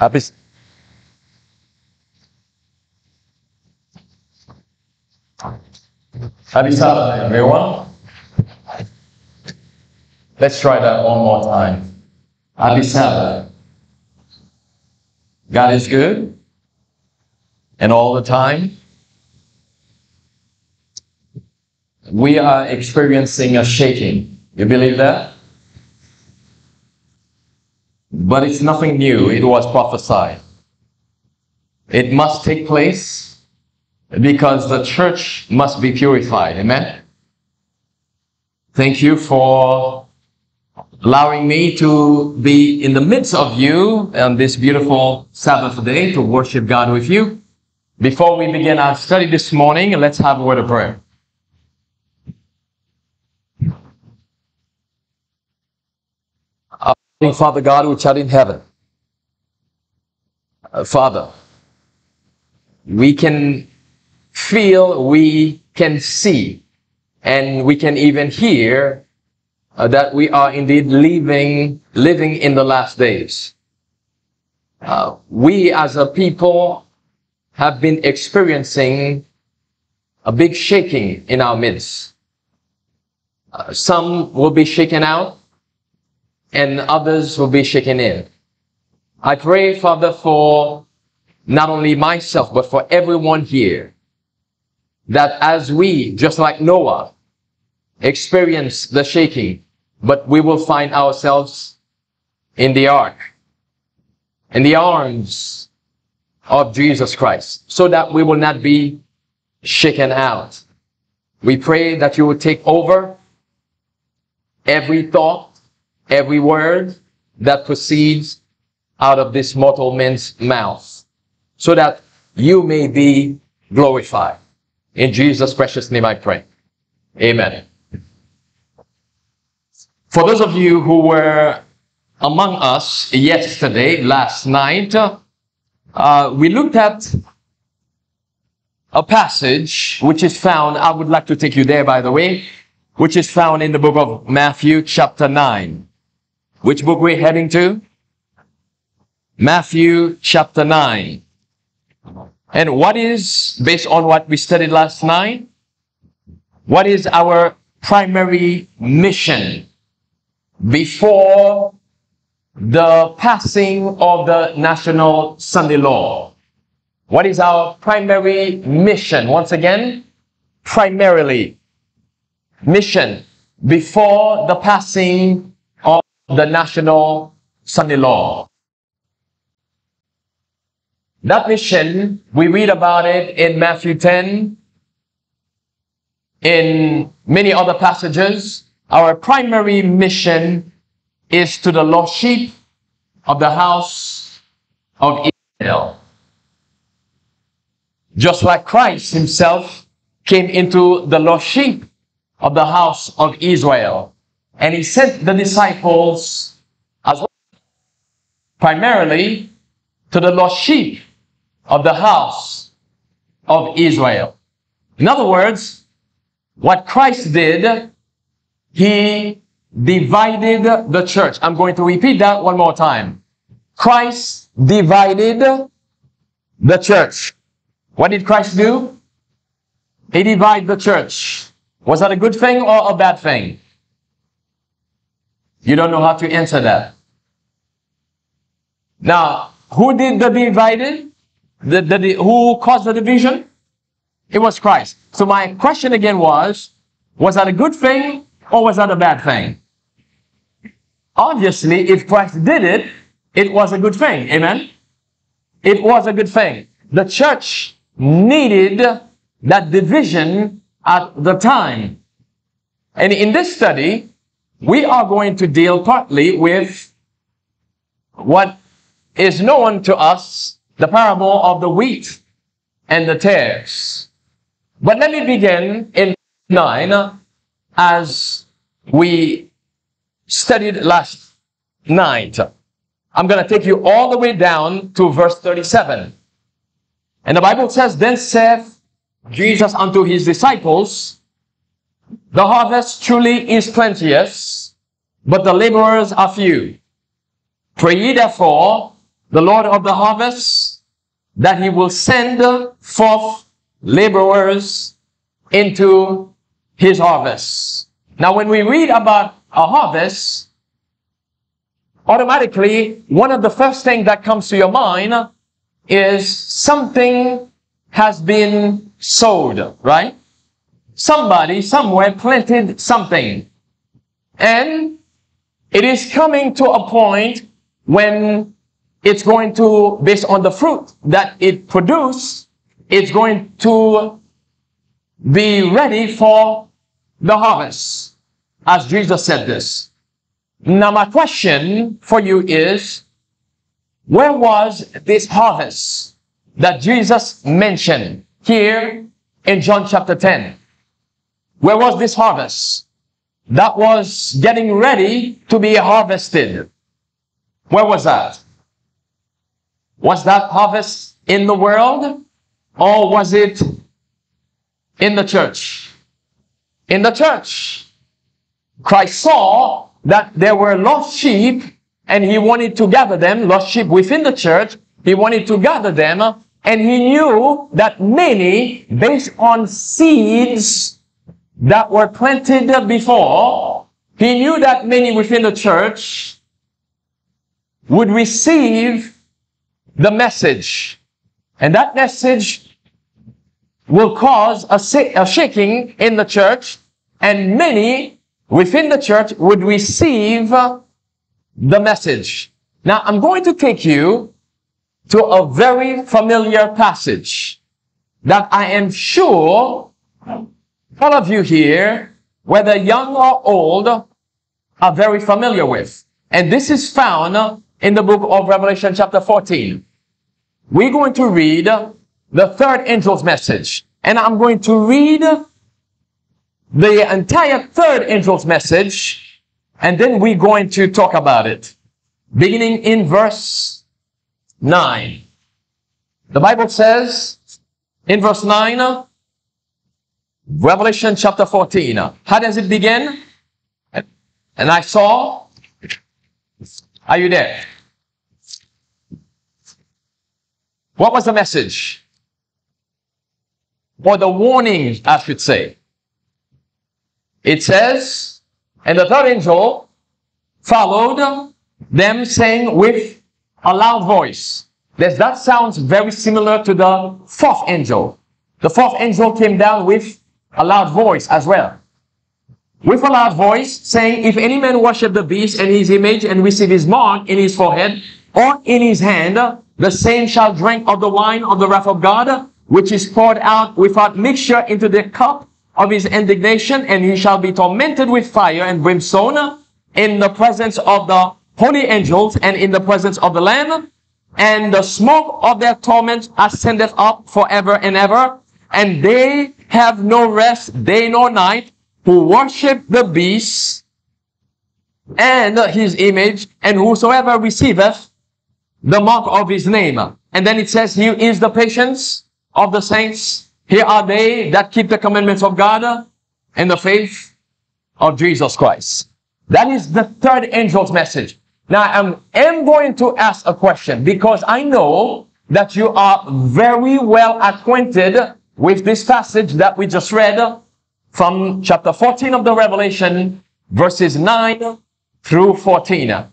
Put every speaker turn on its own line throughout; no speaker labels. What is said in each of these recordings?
Happy Sabbath, everyone. Let's try that one more time. Sabbath. God is good. And all the time. We are experiencing a shaking. You believe that? But it's nothing new. It was prophesied. It must take place because the church must be purified. Amen? Thank you for allowing me to be in the midst of you on this beautiful Sabbath day to worship God with you. Before we begin our study this morning, let's have a word of prayer. Father God, which art in heaven, uh, Father, we can feel, we can see, and we can even hear uh, that we are indeed living, living in the last days. Uh, we as a people have been experiencing a big shaking in our midst. Uh, some will be shaken out and others will be shaken in. I pray, Father, for not only myself, but for everyone here, that as we, just like Noah, experience the shaking, but we will find ourselves in the ark, in the arms of Jesus Christ, so that we will not be shaken out. We pray that you will take over every thought, every word that proceeds out of this mortal man's mouth, so that you may be glorified. In Jesus' precious name I pray. Amen. For those of you who were among us yesterday, last night, uh, we looked at a passage which is found, I would like to take you there by the way, which is found in the book of Matthew chapter 9. Which book we're heading to? Matthew chapter 9. And what is, based on what we studied last night, what is our primary mission before the passing of the national Sunday law? What is our primary mission? Once again, primarily mission before the passing the national Sunday law. That mission, we read about it in Matthew 10, in many other passages. Our primary mission is to the lost sheep of the house of Israel. Just like Christ himself came into the lost sheep of the house of Israel. And he sent the disciples as well, primarily to the lost sheep of the house of Israel. In other words, what Christ did, he divided the church. I'm going to repeat that one more time. Christ divided the church. What did Christ do? He divided the church. Was that a good thing or a bad thing? You don't know how to answer that. Now, who did the dividing? The, the, the, who caused the division? It was Christ. So my question again was, was that a good thing or was that a bad thing? Obviously, if Christ did it, it was a good thing. Amen? It was a good thing. The church needed that division at the time. And in this study, we are going to deal partly with what is known to us, the parable of the wheat and the tares. But let me begin in 9 as we studied last night. I'm going to take you all the way down to verse 37. And the Bible says, Then saith Jesus unto his disciples, The harvest truly is plenteous, but the laborers are few. Pray ye therefore the Lord of the harvest, that he will send forth laborers into his harvest. Now, when we read about a harvest, automatically, one of the first things that comes to your mind is something has been sowed, right? Somebody somewhere planted something. And it is coming to a point when it's going to, based on the fruit that it produced, it's going to be ready for the harvest, as Jesus said this. Now, my question for you is, where was this harvest that Jesus mentioned here in John chapter 10? Where was this harvest that was getting ready to be harvested? Where was that? Was that harvest in the world or was it in the church? In the church. Christ saw that there were lost sheep and he wanted to gather them, lost sheep within the church. He wanted to gather them and he knew that many, based on seeds that were planted before, he knew that many within the church would receive the message. And that message will cause a, a shaking in the church and many within the church would receive the message. Now, I'm going to take you to a very familiar passage that I am sure all of you here, whether young or old, are very familiar with. And this is found in the book of Revelation chapter 14. We're going to read the third angel's message. And I'm going to read the entire third angel's message, and then we're going to talk about it. Beginning in verse 9. The Bible says in verse 9, Revelation chapter 14. How does it begin? And I saw, are you there? What was the message? Or the warning, I should say. It says, and the third angel followed them saying with a loud voice. That sounds very similar to the fourth angel. The fourth angel came down with a loud voice as well. With a loud voice saying, if any man worship the beast and his image and receive his mark in his forehead or in his hand, the same shall drink of the wine of the wrath of God, which is poured out without mixture into the cup of his indignation, and he shall be tormented with fire and brimstone in the presence of the holy angels and in the presence of the Lamb. And the smoke of their torment ascendeth up forever and ever. And they have no rest day nor night who worship the beast and his image, and whosoever receiveth the mark of his name. And then it says, He is the patience of the saints here are they that keep the commandments of God and the faith of Jesus Christ. That is the third angel's message. Now, I am going to ask a question because I know that you are very well acquainted with this passage that we just read from chapter 14 of the Revelation, verses 9 through 14.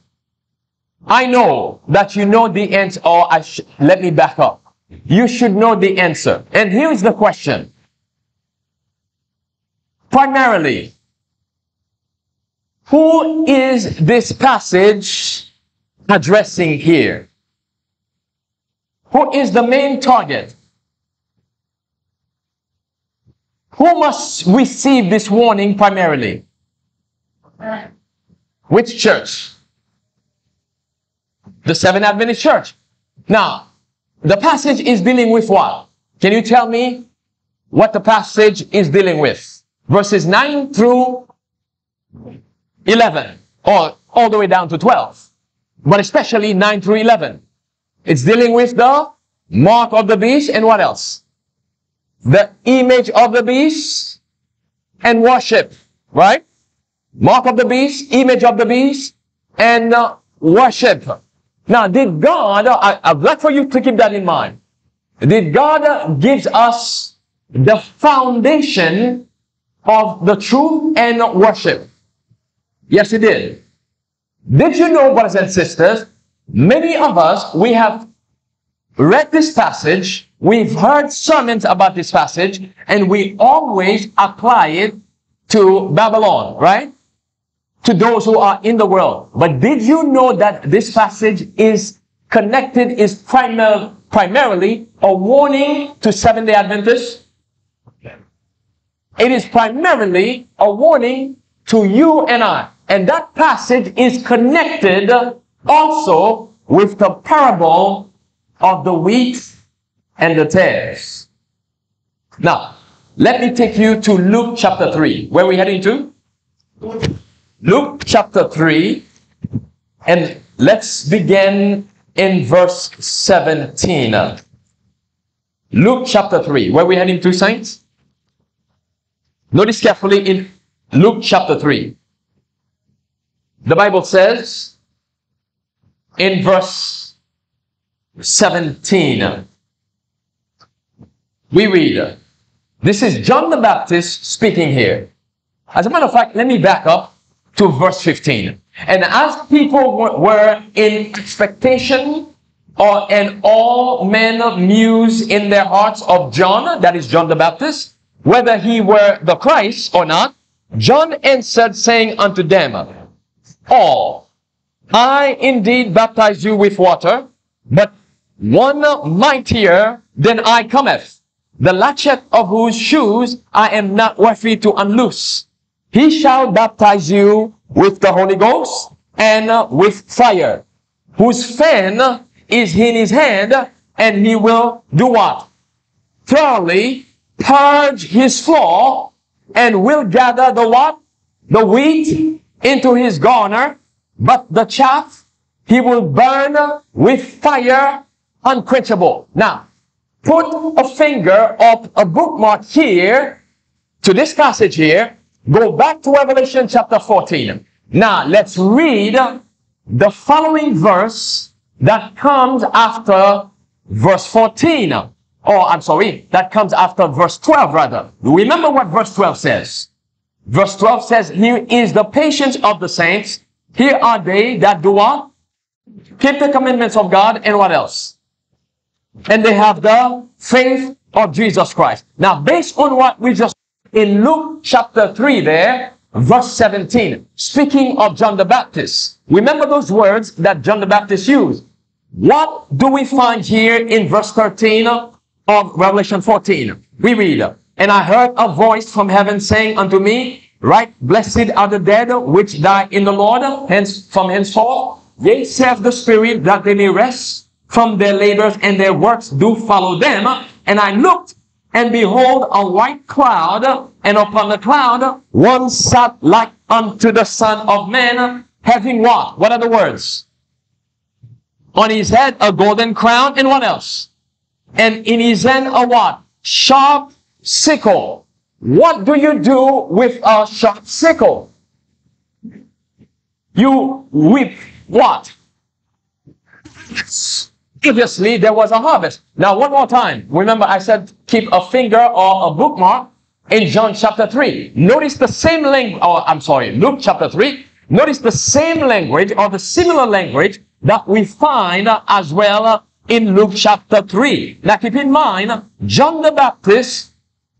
I know that you know the answer, or I let me back up you should know the answer. And here's the question. Primarily, who is this passage addressing here? Who is the main target? Who must receive this warning primarily? Which church? The Seventh Adventist Church. Now, the passage is dealing with what? Can you tell me what the passage is dealing with? Verses 9 through 11, or all the way down to 12. But especially 9 through 11. It's dealing with the mark of the beast and what else? The image of the beast and worship, right? Mark of the beast, image of the beast, and uh, worship. Now, did God, I, I'd like for you to keep that in mind. Did God gives us the foundation of the truth and worship? Yes, He did. Did you know, brothers and sisters, many of us, we have read this passage, we've heard sermons about this passage, and we always apply it to Babylon, right? To those who are in the world. But did you know that this passage is connected, is primar- primarily a warning to Seventh-day Adventists? It is primarily a warning to you and I. And that passage is connected also with the parable of the wheat and the tares. Now, let me take you to Luke chapter 3. Where are we heading to? Luke chapter 3. And let's begin in verse 17. Luke chapter 3. Where are we heading to, saints? Notice carefully in Luke chapter 3. The Bible says in verse 17, we read, this is John the Baptist speaking here. As a matter of fact, let me back up to verse 15. And as people were in expectation or and all men muse in their hearts of John, that is John the Baptist, whether he were the Christ or not, John answered saying unto them, All, I indeed baptize you with water, but one mightier than I cometh, the latchet of whose shoes I am not worthy to unloose. He shall baptize you with the Holy Ghost and with fire, whose fan is in his hand, and he will do what? Thoroughly purge his floor and will gather the what? The wheat into his garner, but the chaff he will burn with fire unquenchable. Now, put a finger or a bookmark here to this passage here. Go back to Revelation chapter 14. Now, let's read the following verse that comes after verse 14. Oh, I'm sorry, that comes after verse 12 rather. Remember what verse 12 says. Verse 12 says, here is the patience of the saints. Here are they that do what? Keep the commandments of God and what else? And they have the faith of Jesus Christ. Now, based on what we just in Luke chapter 3 there, verse 17, speaking of John the Baptist. Remember those words that John the Baptist used. What do we find here in verse 13 of Revelation 14. We read, And I heard a voice from heaven saying unto me, Right, blessed are the dead which die in the Lord, hence from henceforth. Yea, saith the Spirit, that they may rest from their labors, and their works do follow them. And I looked, and behold, a white cloud, and upon the cloud one sat like unto the Son of Man, having what? What are the words? On his head a golden crown, and what else? and in his hand a what? Sharp sickle. What do you do with a sharp sickle? You whip what? Previously, there was a harvest. Now, one more time. Remember, I said keep a finger or a bookmark in John chapter 3. Notice the same language, or I'm sorry, Luke chapter 3. Notice the same language or the similar language that we find as well in Luke chapter 3. Now keep in mind, John the Baptist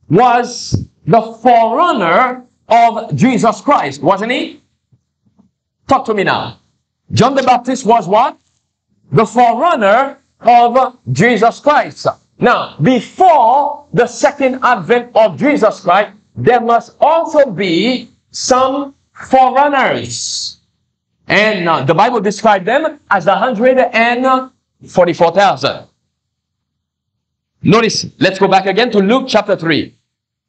was the forerunner of Jesus Christ, wasn't he? Talk to me now. John the Baptist was what? The forerunner of Jesus Christ. Now, before the second advent of Jesus Christ, there must also be some forerunners. And uh, the Bible described them as the hundred and 44,000. Notice, let's go back again to Luke chapter 3.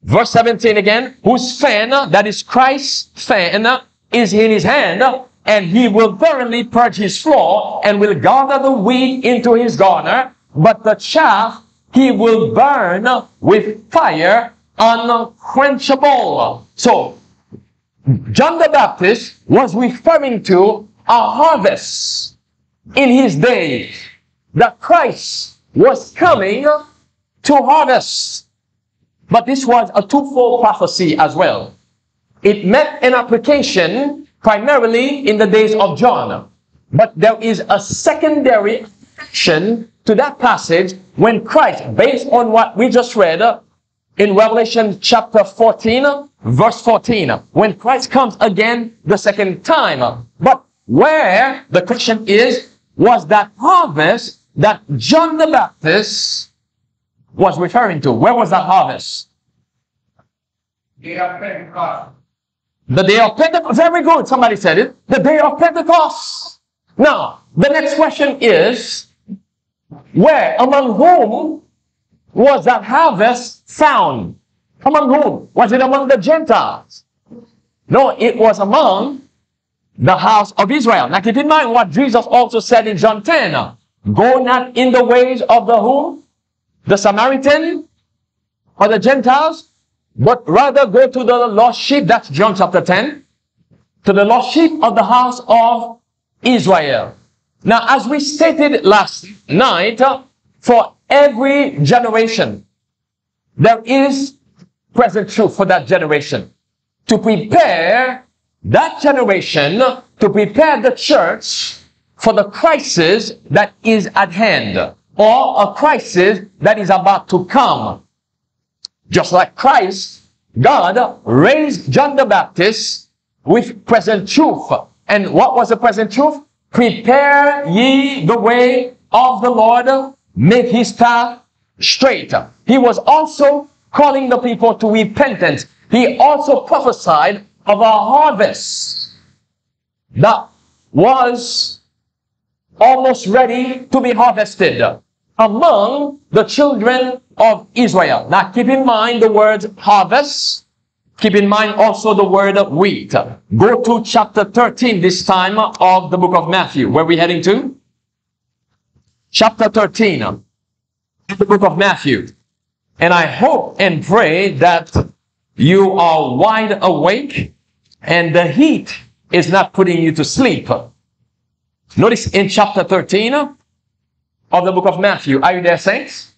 Verse 17 again, whose fan, that is Christ's fan, is in his hand, and he will thoroughly purge his floor, and will gather the wheat into his garner, but the chaff he will burn with fire unquenchable. So, John the Baptist was referring to a harvest in his day that Christ was coming to harvest. But this was a twofold prophecy as well. It met an application primarily in the days of John. But there is a secondary action to that passage when Christ, based on what we just read in Revelation chapter 14, verse 14, when Christ comes again the second time. But where the question is, was that harvest that John the Baptist was referring to? Where was that harvest?
Pentecost.
The day of Pentecost. Very good. Somebody said it. The day of Pentecost. Now, the next question is, where, among whom was that harvest found? Among whom? Was it among the Gentiles? No, it was among the house of Israel. Now keep in mind what Jesus also said in John 10. Go not in the ways of the who? The Samaritan or the Gentiles, but rather go to the lost sheep. That's John chapter 10. To the lost sheep of the house of Israel. Now, as we stated last night, uh, for every generation, there is present truth for that generation. To prepare that generation, to prepare the church for the crisis that is at hand, or a crisis that is about to come. Just like Christ, God raised John the Baptist with present truth. And what was the present truth? Prepare ye the way of the Lord, make his path straight. He was also calling the people to repentance. He also prophesied of a harvest that was almost ready to be harvested among the children of Israel. Now keep in mind the word harvest. Keep in mind also the word wheat. Go to chapter 13 this time of the book of Matthew. Where are we heading to? Chapter 13 of the book of Matthew. And I hope and pray that you are wide awake and the heat is not putting you to sleep. Notice in chapter 13 of the book of Matthew. Are you there, saints?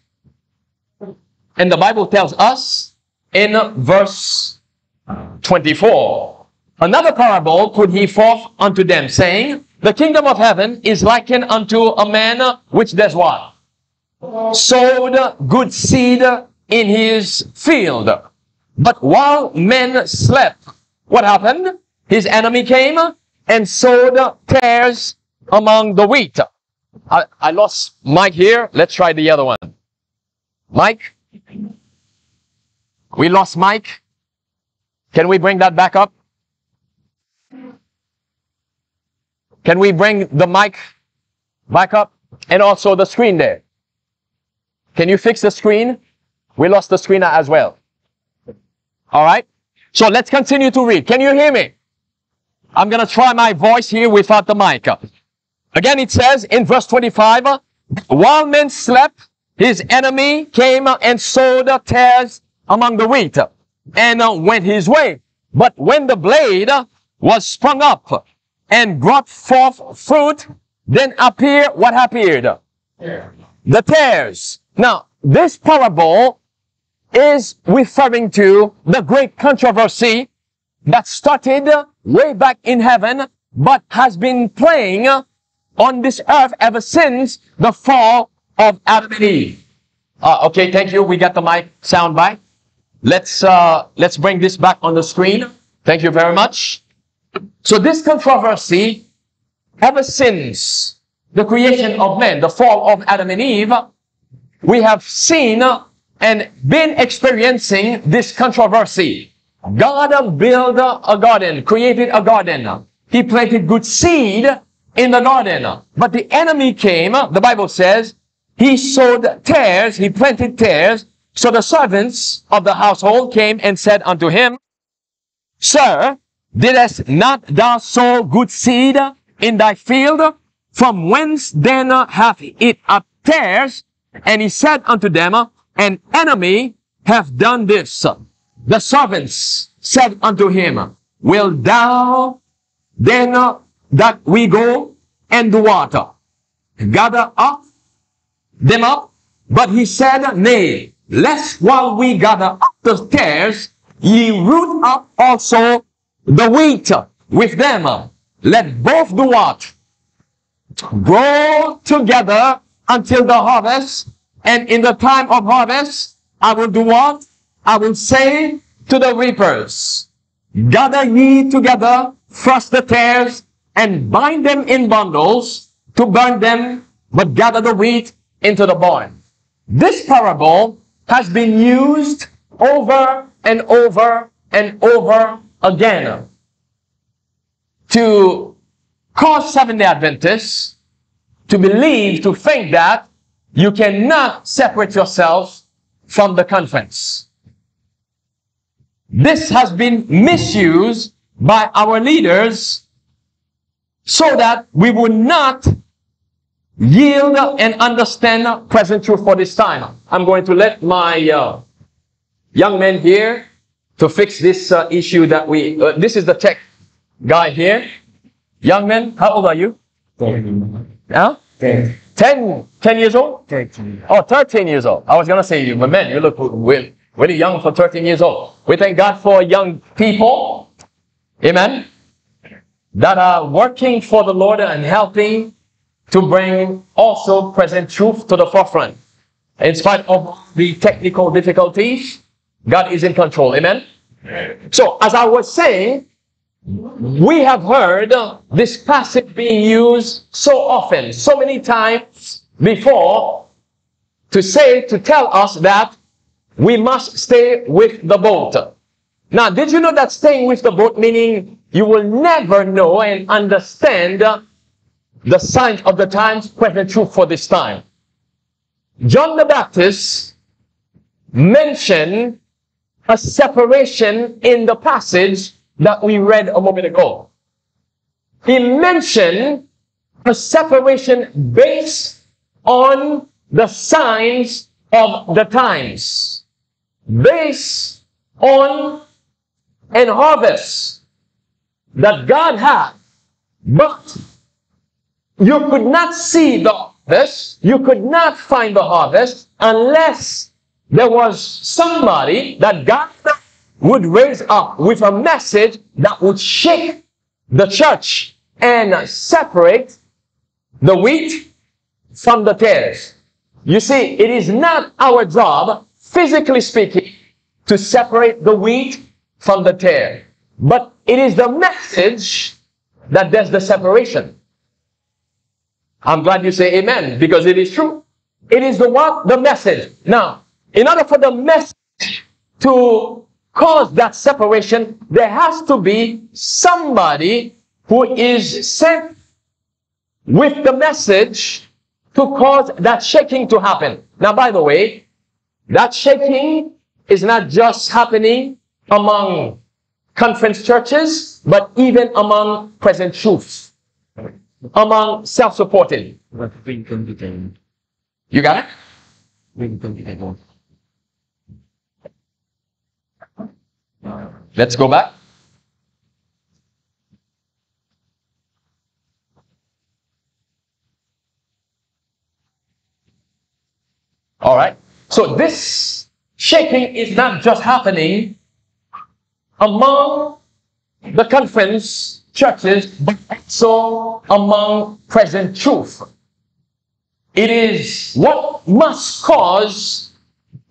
And the Bible tells us in verse 24, Another parable put he forth unto them, saying, The kingdom of heaven is likened unto a man which does what? Sowed good seed in his field. But while men slept, what happened? His enemy came and sowed tares among the wheat. I, I lost Mike here. Let's try the other one. Mike? We lost Mike. Can we bring that back up? Can we bring the mic back up? And also the screen there. Can you fix the screen? We lost the screen as well. All right. So let's continue to read. Can you hear me? I'm going to try my voice here without the mic. Again, it says in verse 25, while men slept, his enemy came and sowed the tares among the wheat and uh, went his way. But when the blade was sprung up and brought forth fruit, then appear what appeared? The tares. Now, this parable is referring to the great controversy that started way back in heaven, but has been playing on this earth ever since the fall of Adam and Eve. Uh, okay, thank you. We got the mic sound by. Let's uh, let's bring this back on the screen. Thank you very much. So this controversy, ever since the creation of man, the fall of Adam and Eve, we have seen and been experiencing this controversy. God built a garden, created a garden. He planted good seed in the garden. But the enemy came, the Bible says, he sowed tares, he planted tares. So the servants of the household came and said unto him, Sir, didst not thou sow good seed in thy field? From whence then hath it up tares? And he said unto them, An enemy hath done this. The servants said unto him, Will thou then that we go and water? gather up them up, but he said, Nay, lest while we gather up the tares, ye root up also the wheat with them. Let both do what? Grow together until the harvest, and in the time of harvest, I will do what? I will say to the reapers, Gather ye together first the tares, and bind them in bundles to burn them, but gather the wheat into the barn. This parable has been used over and over and over again to cause Seventh-day Adventists to believe, to think that you cannot separate yourself from the conference. This has been misused by our leaders so that we would not yield and understand present truth for this time. I'm going to let my uh, young men here to fix this uh, issue that we, uh, this is the tech guy here. Young men, how old are you? Yeah? 10. 10, 10 years old? 13. Oh, 13 years old. I was going to say you, but man, you look really, really young for 13 years old. We thank God for young people. Amen. That are working for the Lord and helping to bring also present truth to the forefront. In spite of the technical difficulties, God is in control. Amen? So, as I was saying, we have heard this passage being used so often, so many times before, to say, to tell us that we must stay with the boat. Now, did you know that staying with the boat meaning you will never know and understand the signs of the times, present truth for this time. John the Baptist mentioned a separation in the passage that we read a moment ago. He mentioned a separation based on the signs of the times, based on an harvest that God had, but you could not see the harvest, you could not find the harvest unless there was somebody that God would raise up with a message that would shake the church and separate the wheat from the tares. You see, it is not our job, physically speaking, to separate the wheat from the tare. But it is the message that does the separation. I'm glad you say amen because it is true. It is the what? The message. Now, in order for the message to cause that separation, there has to be somebody who is sent with the message to cause that shaking to happen. Now, by the way, that shaking is not just happening among conference churches, but even among present truths among self-supported. You got it? Let's go back. All right. So this shaking is not just happening among the conference churches, but also among present truth. It is what must cause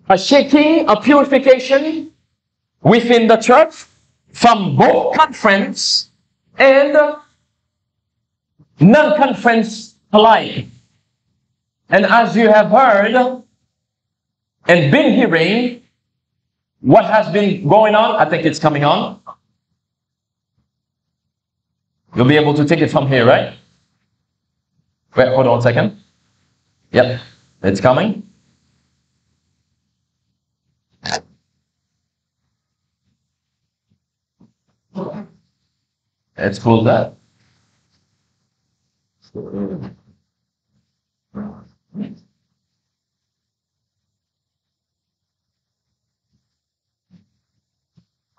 a shaking, a purification within the church from both conference and non-conference alike. And as you have heard and been hearing what has been going on, I think it's coming on, You'll be able to take it from here, right? Wait, hold on a second. Yep, it's coming. Let's pull that.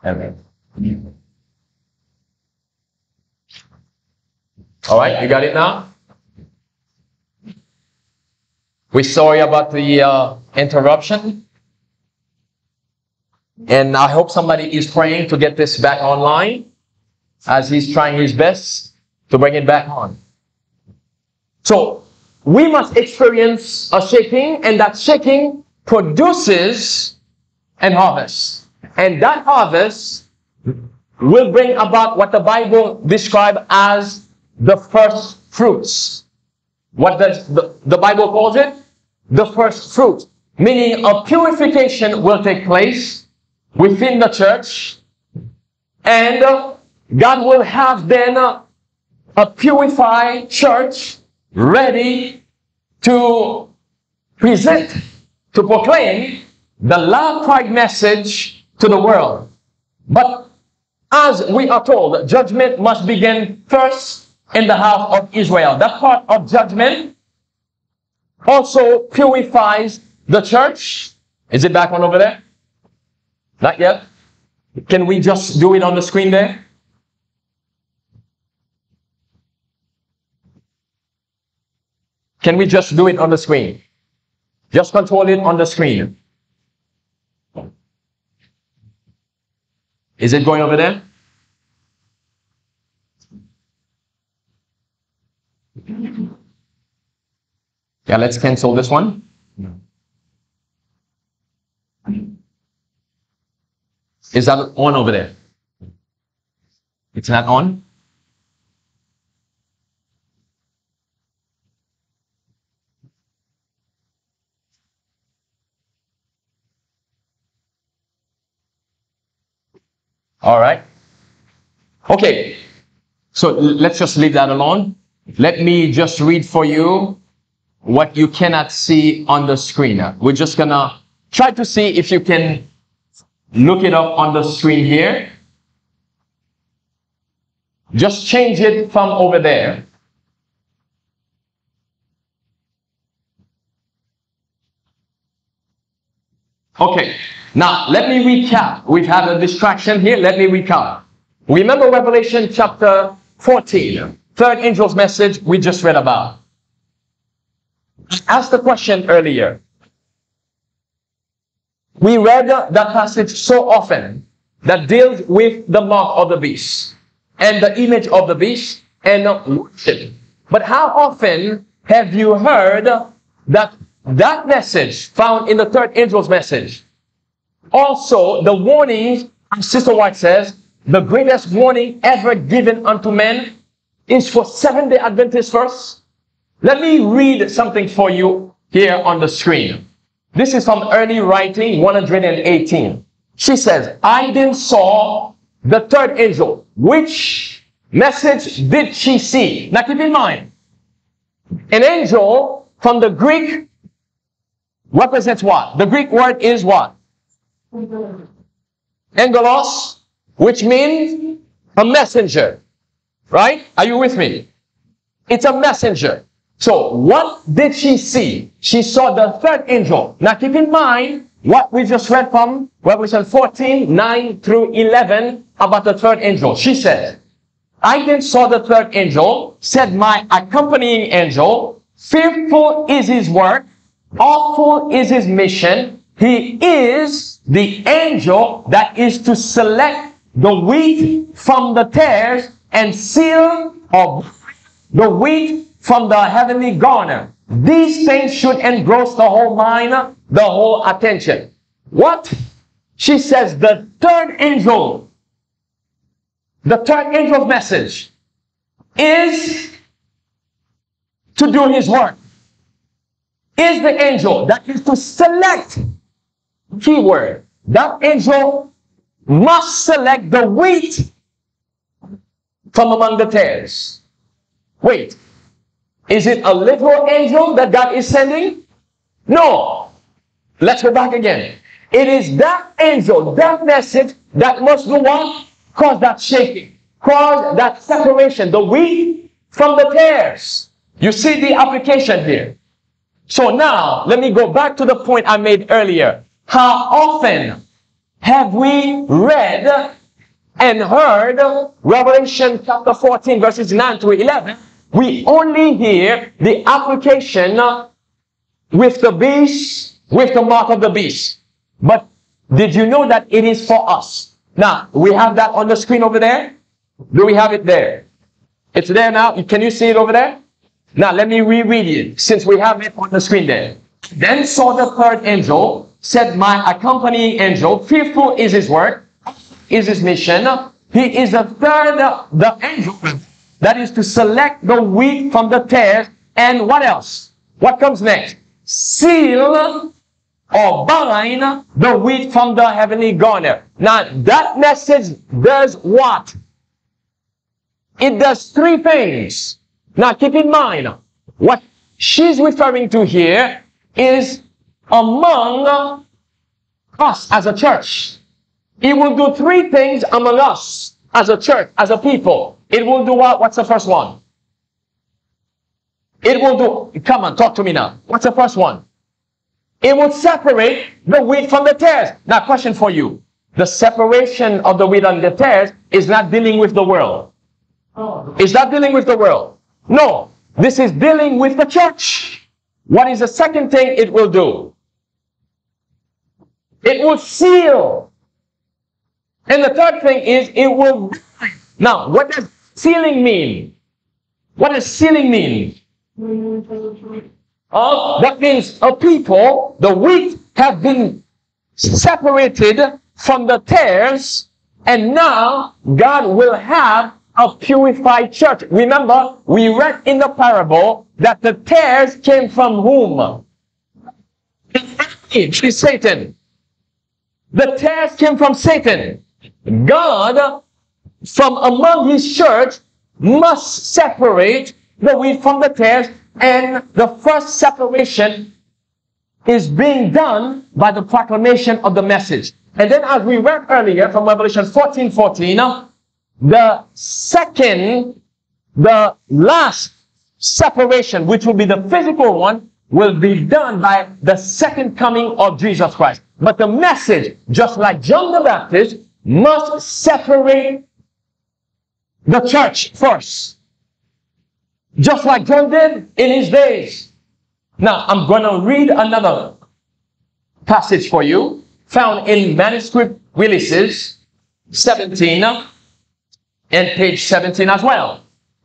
Okay. All right, you got it now? We're sorry about the uh, interruption. And I hope somebody is praying to get this back online as he's trying his best to bring it back on. So we must experience a shaking, and that shaking produces an harvest. And that harvest will bring about what the Bible describes as the first fruits. What does the, the Bible calls it? The first fruit. Meaning a purification will take place within the church and God will have then a purified church ready to present, to proclaim the loud cry message to the world. But as we are told, judgment must begin first in the house of Israel. That part of judgment also purifies the church. Is it back on over there? Not yet. Can we just do it on the screen there? Can we just do it on the screen? Just control it on the screen. Is it going over there? Yeah, let's cancel this one. Is that on over there? It's not on? All right. Okay. So let's just leave that alone. Let me just read for you what you cannot see on the screen. We're just gonna try to see if you can look it up on the screen here. Just change it from over there. Okay, now let me recap. We've had a distraction here. Let me recap. Remember Revelation chapter 14, third angel's message we just read about. Asked the question earlier. We read that passage so often that deals with the mark of the beast and the image of the beast and worship. But how often have you heard that that message found in the third angel's message? Also, the warning, Sister White says, the greatest warning ever given unto men is for Seventh-day Adventists first. Let me read something for you here on the screen. This is from early writing 118. She says, I then saw the third angel. Which message did she see? Now keep in mind, an angel from the Greek represents what? The Greek word is what? Angelos, which means a messenger. Right? Are you with me? It's a messenger. So what did she see? She saw the third angel. Now keep in mind what we just read from Revelation 14, 9 through 11 about the third angel. She said, I then saw the third angel, said my accompanying angel, fearful is his work, awful is his mission. He is the angel that is to select the wheat from the tares and seal or the wheat from the heavenly garner. These things should engross the whole mind, the whole attention. What? She says the third angel, the third angel's message is to do his work. Is the angel that is to select keyword. That angel must select the wheat from among the tares. Wait, is it a literal angel that God is sending? No. Let's go back again. It is that angel, that message that must go on, cause that shaking, cause that separation, the wheat from the tares. You see the application here. So now, let me go back to the point I made earlier. How often have we read and heard Revelation chapter 14 verses 9 to 11? We only hear the application with the beast, with the mark of the beast. But did you know that it is for us? Now, we have that on the screen over there. Do we have it there? It's there now. Can you see it over there? Now, let me reread it since we have it on the screen there. Then saw the third angel, said, My accompanying angel, fearful is his work, is his mission. He is the third, the angel that is to select the wheat from the tares. And what else? What comes next? Seal or bind the wheat from the heavenly garner. Now, that message does what? It does three things. Now, keep in mind, what she's referring to here is among us as a church. It will do three things among us as a church, as a people. It will do what? What's the first one? It will do, come on, talk to me now. What's the first one? It will separate the wheat from the tares. Now, question for you. The separation of the wheat and the tares is not dealing with the world. It's not dealing with the world. No. This is dealing with the church. What is the second thing it will do? It will seal. And the third thing is it will. Now, what does sealing mean? What does sealing mean? Uh, that means a people, the wheat have been separated from the tares, and now God will have a purified church. Remember, we read in the parable that the tares came from whom? It is Satan. The tares came from Satan. God, from among his church, must separate the wheat from the tares and the first separation is being done by the proclamation of the message. And then as we read earlier from Revelation 14, 14, the second, the last separation, which will be the physical one, will be done by the second coming of Jesus Christ. But the message, just like John the Baptist, must separate the church first just like John did in his days. Now, I'm going to read another passage for you, found in manuscript releases 17 and page 17 as well.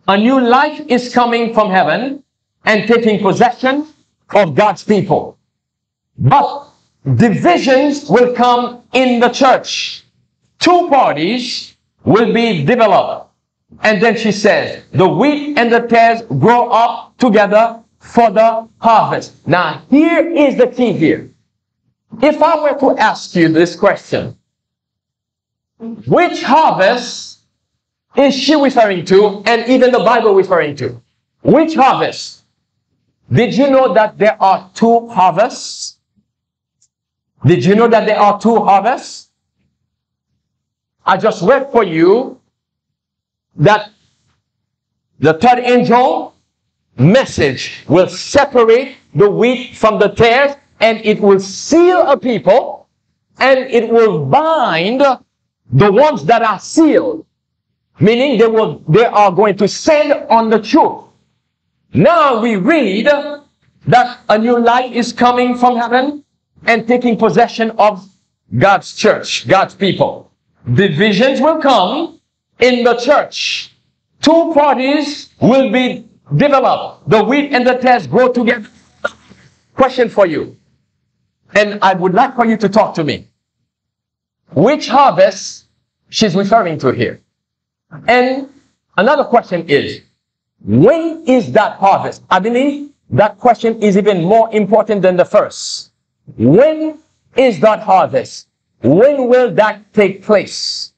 A new life is coming from heaven and taking possession of God's people. But divisions will come in the church. Two parties will be developed. And then she says, the wheat and the tares grow up together for the harvest. Now, here is the key here. If I were to ask you this question, which harvest is she referring to and even the Bible referring to? Which harvest? Did you know that there are two harvests? Did you know that there are two harvests? I just read for you that the third angel message will separate the wheat from the tares and it will seal a people and it will bind the ones that are sealed meaning they will they are going to stand on the truth now we read that a new light is coming from heaven and taking possession of God's church, God's people. Divisions will come in the church, two parties will be developed. The wheat and the tares grow together. Question for you. And I would like for you to talk to me. Which harvest she's referring to here? And another question is, when is that harvest? I believe that question is even more important than the first. When is that harvest? When will that take place?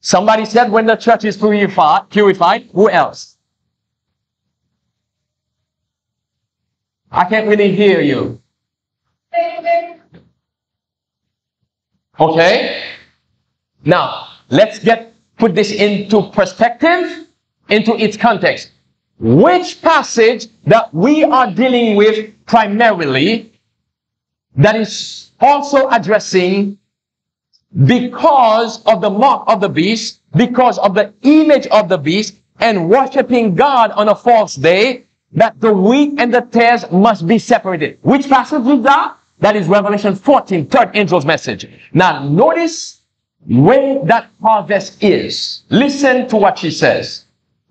Somebody said when the church is purified, purified, who else? I can't really hear you. Okay? Now, let's get put this into perspective, into its context. Which passage that we are dealing with primarily that is also addressing because of the mark of the beast, because of the image of the beast, and worshiping God on a false day, that the wheat and the tares must be separated. Which passage is that? That is Revelation 14, third angel's message. Now notice when that harvest is. Listen to what she says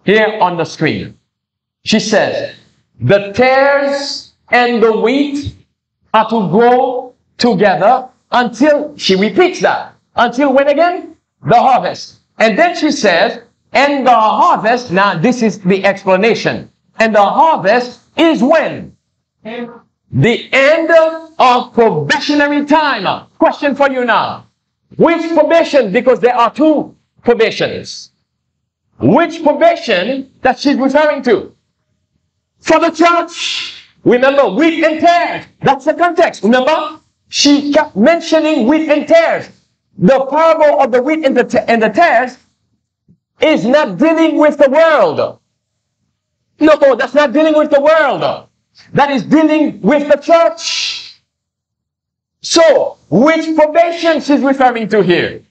here on the screen. She says, the tares and the wheat are to grow together until, she repeats that, until when again? The harvest. And then she says, and the harvest, now this is the explanation. And the harvest is when? The end of probationary time. Question for you now. Which probation? Because there are two probations. Which probation that she's referring to? For the church. Remember, wheat and tares. That's the context. Remember? She kept mentioning wheat and tares. The parable of the wheat and the, and the tares is not dealing with the world. No, that's not dealing with the world. That is dealing with the church. So, which probation she's referring to here?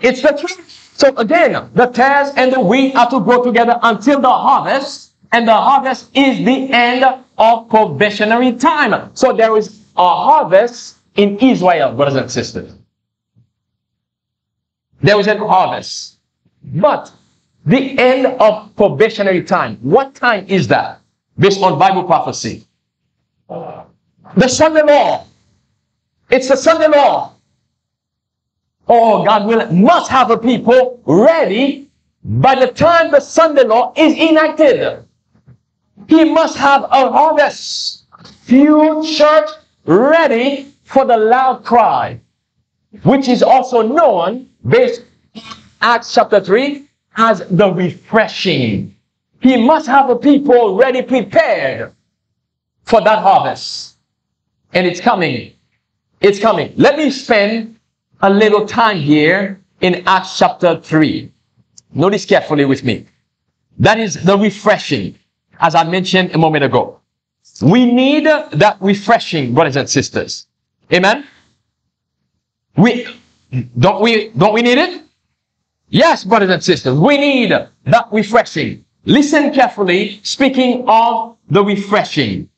It's the church. So again, the tares and the wheat are to grow together until the harvest, and the harvest is the end of probationary time. So there is a harvest in Israel, brothers and sisters. There is a harvest. But the end of probationary time, what time is that? Based on Bible prophecy. The Sunday law. It's the Sunday law. Oh, God will must have a people ready by the time the Sunday law is enacted. He must have a harvest. Few church ready for the loud cry, which is also known based Acts chapter 3 as the refreshing. He must have a people ready prepared for that harvest. And it's coming. It's coming. Let me spend a little time here in Acts chapter 3. Notice carefully with me. That is the refreshing, as I mentioned a moment ago. We need that refreshing, brothers and sisters. Amen. We don't we don't we need it? Yes, brothers and sisters, we need that refreshing. Listen carefully, speaking of the refreshing.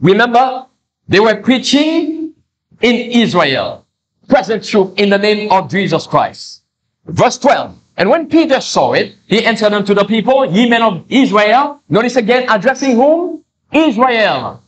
Remember, they were preaching in Israel, present truth in the name of Jesus Christ. Verse 12. And when Peter saw it, he answered unto the people, ye men of Israel. Notice again, addressing whom? Israel.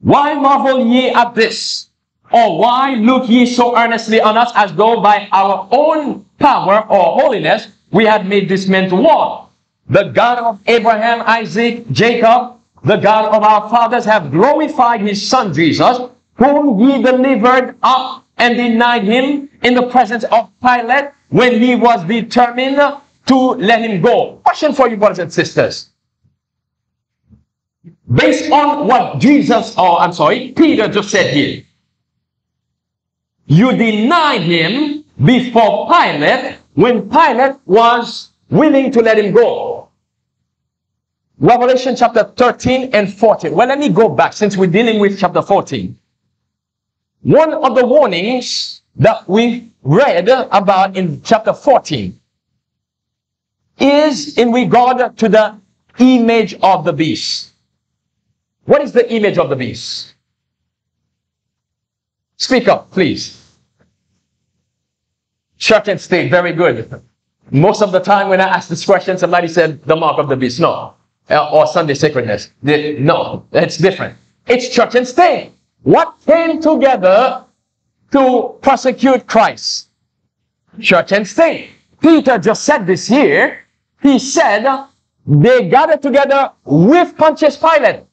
Why marvel ye at this? Or why look ye so earnestly on us as though by our own power or holiness we had made this man to walk? The God of Abraham, Isaac, Jacob, the God of our fathers have glorified his son Jesus, whom ye delivered up and denied him in the presence of Pilate when he was determined to let him go. Question for you, brothers and sisters. Based on what Jesus, or I'm sorry, Peter just said here, you denied him before Pilate when Pilate was willing to let him go. Revelation chapter 13 and 14. Well, let me go back since we're dealing with chapter 14. One of the warnings that we read about in chapter 14 is in regard to the image of the beast. What is the image of the beast? Speak up, please. Church and state, very good. Most of the time when I ask this question, somebody said the mark of the beast. No. Uh, or Sunday sacredness. No, it's different. It's church and state. What came together to prosecute Christ? Church and state. Peter just said this here. He said they gathered together with Pontius Pilate.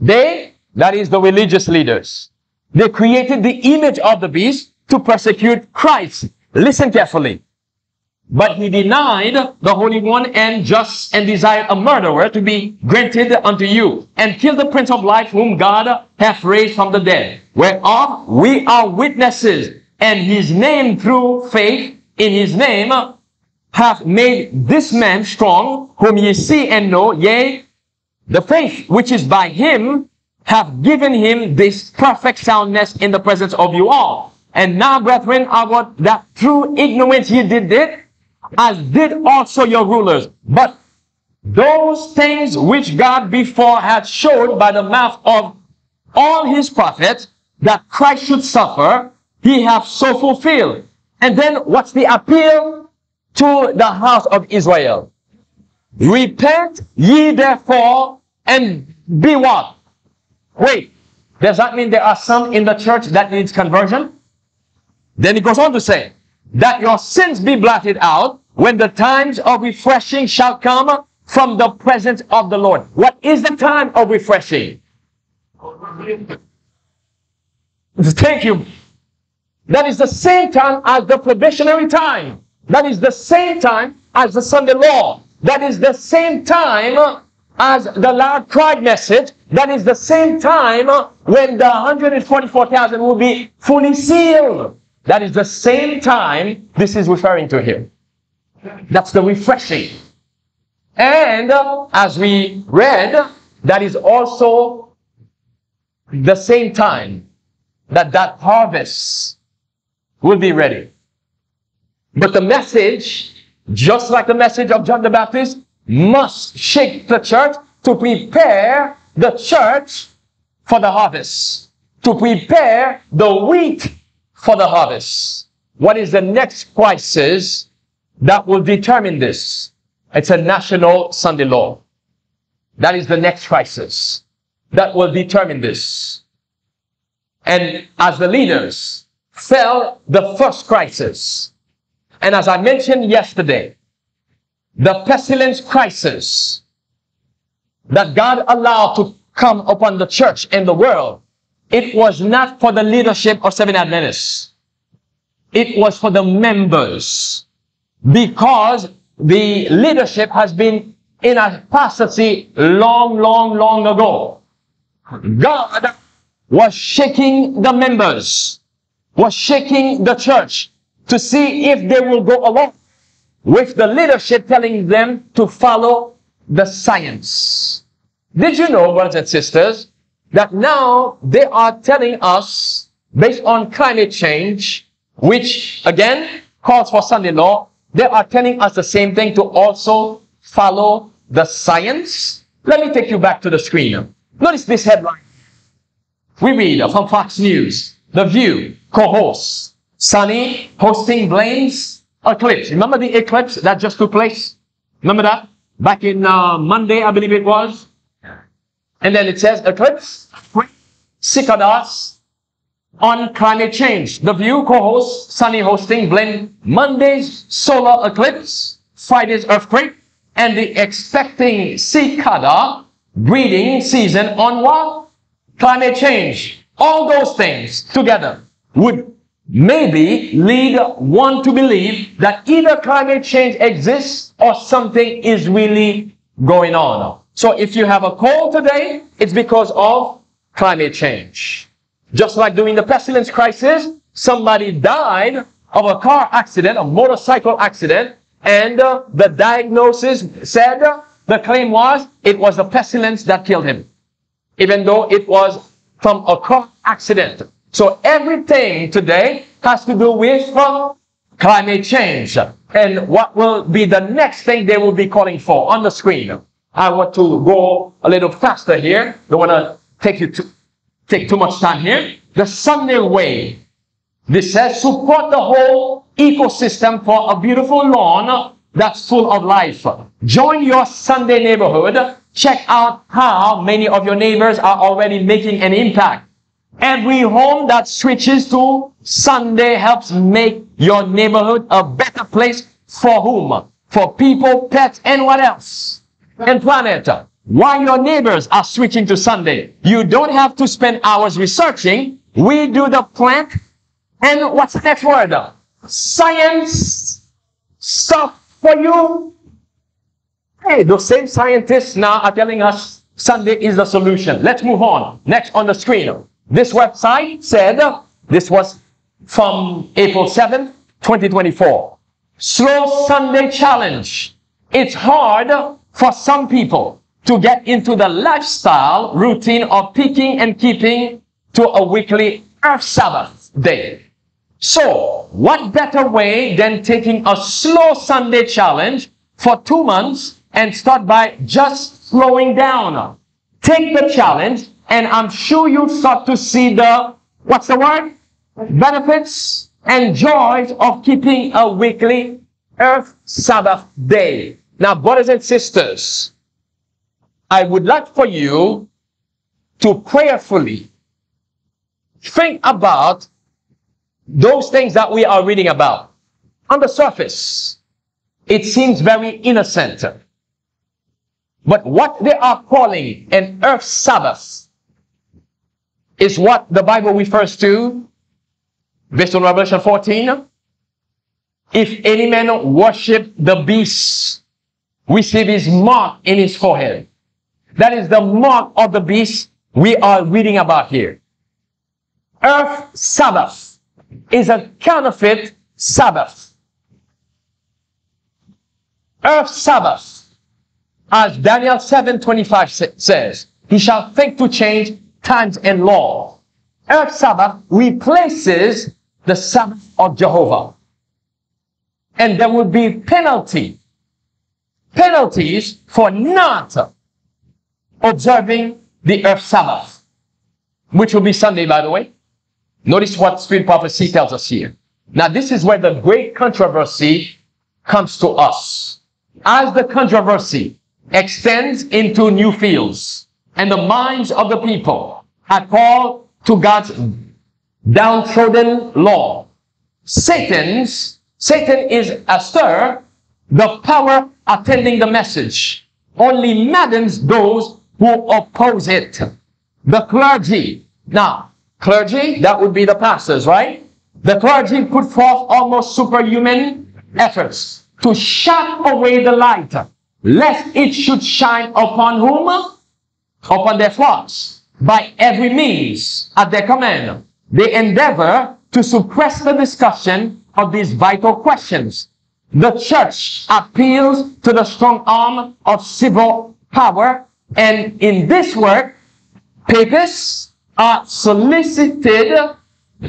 They, that is the religious leaders. They created the image of the beast to persecute Christ. Listen carefully. But he denied the Holy One and just and desired a murderer to be granted unto you, and killed the Prince of Life, whom God hath raised from the dead, whereof we are witnesses, and his name through faith in his name hath made this man strong, whom ye see and know, yea, the faith which is by him hath given him this perfect soundness in the presence of you all. And now, brethren, I want that through ignorance ye did it, as did also your rulers. But those things which God before had showed by the mouth of all his prophets that Christ should suffer, he hath so fulfilled. And then what's the appeal to the house of Israel? Repent ye therefore and be what? Wait, does that mean there are some in the church that needs conversion? Then he goes on to say, that your sins be blotted out when the times of refreshing shall come from the presence of the Lord. What is the time of refreshing? Thank you. That is the same time as the probationary time. That is the same time as the Sunday law. That is the same time as the loud cry message. That is the same time when the 144,000 will be fully sealed. That is the same time this is referring to here. That's the refreshing. And uh, as we read, that is also the same time that that harvest will be ready. But the message, just like the message of John the Baptist, must shake the church to prepare the church for the harvest, to prepare the wheat for the harvest. What is the next crisis that will determine this? It's a national Sunday law. That is the next crisis that will determine this. And as the leaders fell the first crisis, and as I mentioned yesterday, the pestilence crisis that God allowed to come upon the church and the world, it was not for the leadership of Seven Adventists. It was for the members because the leadership has been in apostasy long, long, long ago. God was shaking the members, was shaking the church to see if they will go along with the leadership telling them to follow the science. Did you know, brothers and sisters, that now they are telling us, based on climate change, which again calls for Sunday law, they are telling us the same thing to also follow the science. Let me take you back to the screen. Notice this headline. We read from Fox News, The View, co-host, Sunny Hostin blames eclipse. Remember the eclipse that just took place? Remember that? Back in uh, Monday, I believe it was. And then it says eclipse, cicadas on climate change. The View co-host, Sunny Hostin blame Monday's solar eclipse, Friday's earthquake, and the expecting cicada breeding season on what? climate change, all those things together would maybe lead one to believe that either climate change exists or something is really going on. So if you have a cold today, it's because of climate change. Just like during the pestilence crisis, somebody died of a car accident, a motorcycle accident, and uh, the diagnosis said, uh, the claim was, it was the pestilence that killed him even though it was from a car accident. So everything today has to do with uh, climate change. And what will be the next thing they will be calling for on the screen? I want to go a little faster here. Don't want to take you to take too much time here. The Sunday way. This says support the whole ecosystem for a beautiful lawn that's full of life. Join your Sunday neighborhood Check out how many of your neighbors are already making an impact. Every home that switches to Sunday helps make your neighborhood a better place for whom? For people, pets, and what else? And planet. While your neighbors are switching to Sunday, you don't have to spend hours researching. We do the plant. And what's the next word? Science stuff for you Hey, those same scientists now are telling us Sunday is the solution. Let's move on. Next on the screen. This website said, this was from April 7th, 2024. Slow Sunday challenge. It's hard for some people to get into the lifestyle routine of picking and keeping to a weekly Earth Sabbath day. So, what better way than taking a slow Sunday challenge for two months and start by just slowing down. Take the challenge and I'm sure you start to see the, what's the word? Benefits and joys of keeping a weekly Earth Sabbath day. Now, brothers and sisters, I would like for you to prayerfully think about those things that we are reading about. On the surface, it seems very innocent. But what they are calling an earth Sabbath is what the Bible refers to, based on Revelation 14. If any man worship the beast, receive his mark in his forehead. That is the mark of the beast we are reading about here. Earth Sabbath is a counterfeit Sabbath. Earth Sabbath, as Daniel 7.25 says, he shall think to change times and law. Earth Sabbath replaces the Sabbath of Jehovah. And there will be penalty, penalties for not observing the Earth Sabbath, which will be Sunday, by the way. Notice what Spirit Prophecy tells us here. Now, this is where the great controversy comes to us. As the controversy extends into new fields and the minds of the people are called to God's downtrodden law, Satan's, Satan is astir, the power attending the message only maddens those who oppose it. The clergy. Now, clergy, that would be the pastors, right? The clergy put forth almost superhuman efforts to shut away the light, lest it should shine upon whom? Upon their flocks. By every means, at their command, they endeavor to suppress the discussion of these vital questions. The church appeals to the strong arm of civil power, and in this work, papists are solicited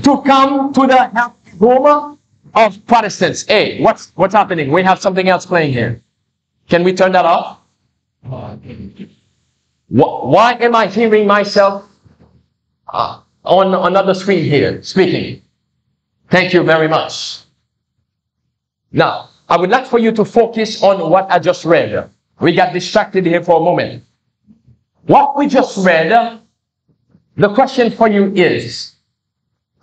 to come to the help of Protestants. Hey, what's what's happening? We have something else playing here. Can we turn that off? Why am I hearing myself uh, on another screen here speaking? Thank you very much. Now, I would like for you to focus on what I just read. We got distracted here for a moment. What we just read, the question for you is,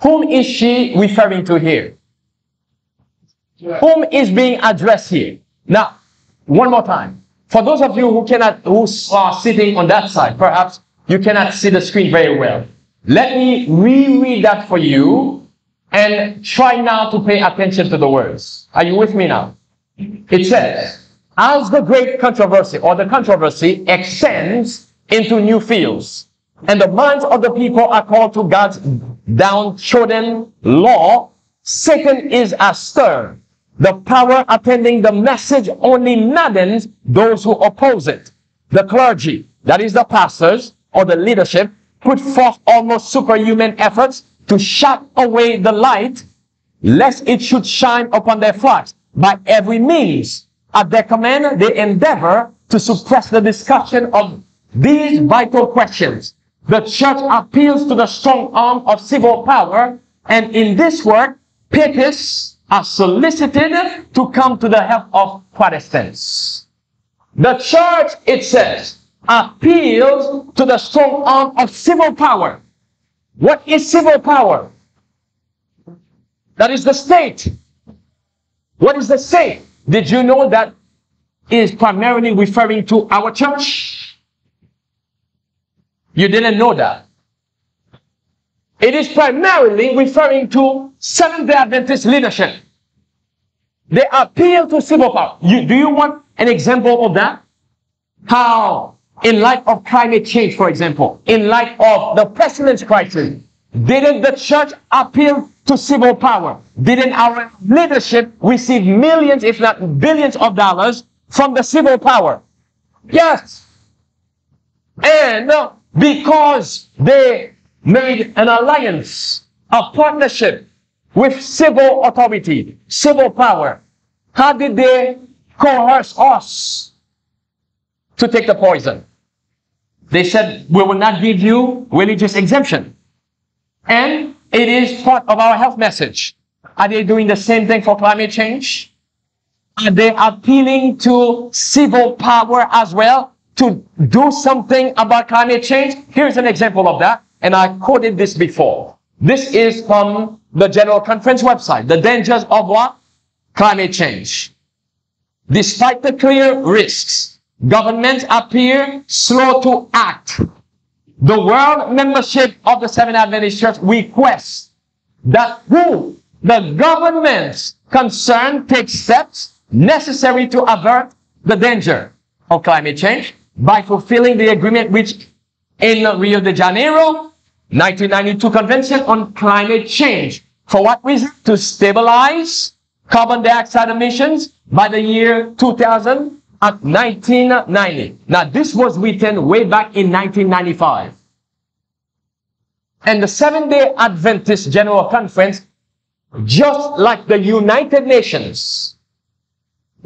whom is she referring to here? Whom is being addressed here? Now, one more time. For those of you who cannot, who are sitting on that side, perhaps you cannot see the screen very well. Let me reread that for you and try now to pay attention to the words. Are you with me now? It says, as the great controversy or the controversy extends into new fields, and the minds of the people are called to God's downtrodden law, Satan is astir. The power attending the message only maddens those who oppose it. The clergy, that is the pastors or the leadership, put forth almost superhuman efforts to shut away the light, lest it should shine upon their flocks. By every means, at their command, they endeavor to suppress the discussion of these vital questions. The church appeals to the strong arm of civil power, and in this work, papists are solicited to come to the help of Protestants. The church, it says, appeals to the strong arm of civil power. What is civil power? That is the state. What is the state? Did you know that is primarily referring to our church? You didn't know that. It is primarily referring to Seventh-day Adventist leadership. They appeal to civil power. You, do you want an example of that? How, in light of climate change, for example, in light of the pestilence crisis, didn't the church appeal to civil power? Didn't our leadership receive millions, if not billions of dollars from the civil power? Yes. And because they made an alliance, a partnership with civil authority, civil power, how did they coerce us to take the poison. They said, we will not give you religious exemption. And it is part of our health message. Are they doing the same thing for climate change? Are they appealing to civil power as well to do something about climate change? Here's an example of that, and I quoted this before. This is from the General Conference website. The dangers of what? Climate change. Despite the clear risks, governments appear slow to act. The world membership of the Seventh Adventist Church requests that who the governments concerned take steps necessary to avert the danger of climate change by fulfilling the agreement which in the Rio de Janeiro 1992 Convention on Climate Change. For what reason? To stabilize carbon dioxide emissions by the year 2000 at 1990. Now this was written way back in 1995. And the Seventh-day Adventist General Conference, just like the United Nations,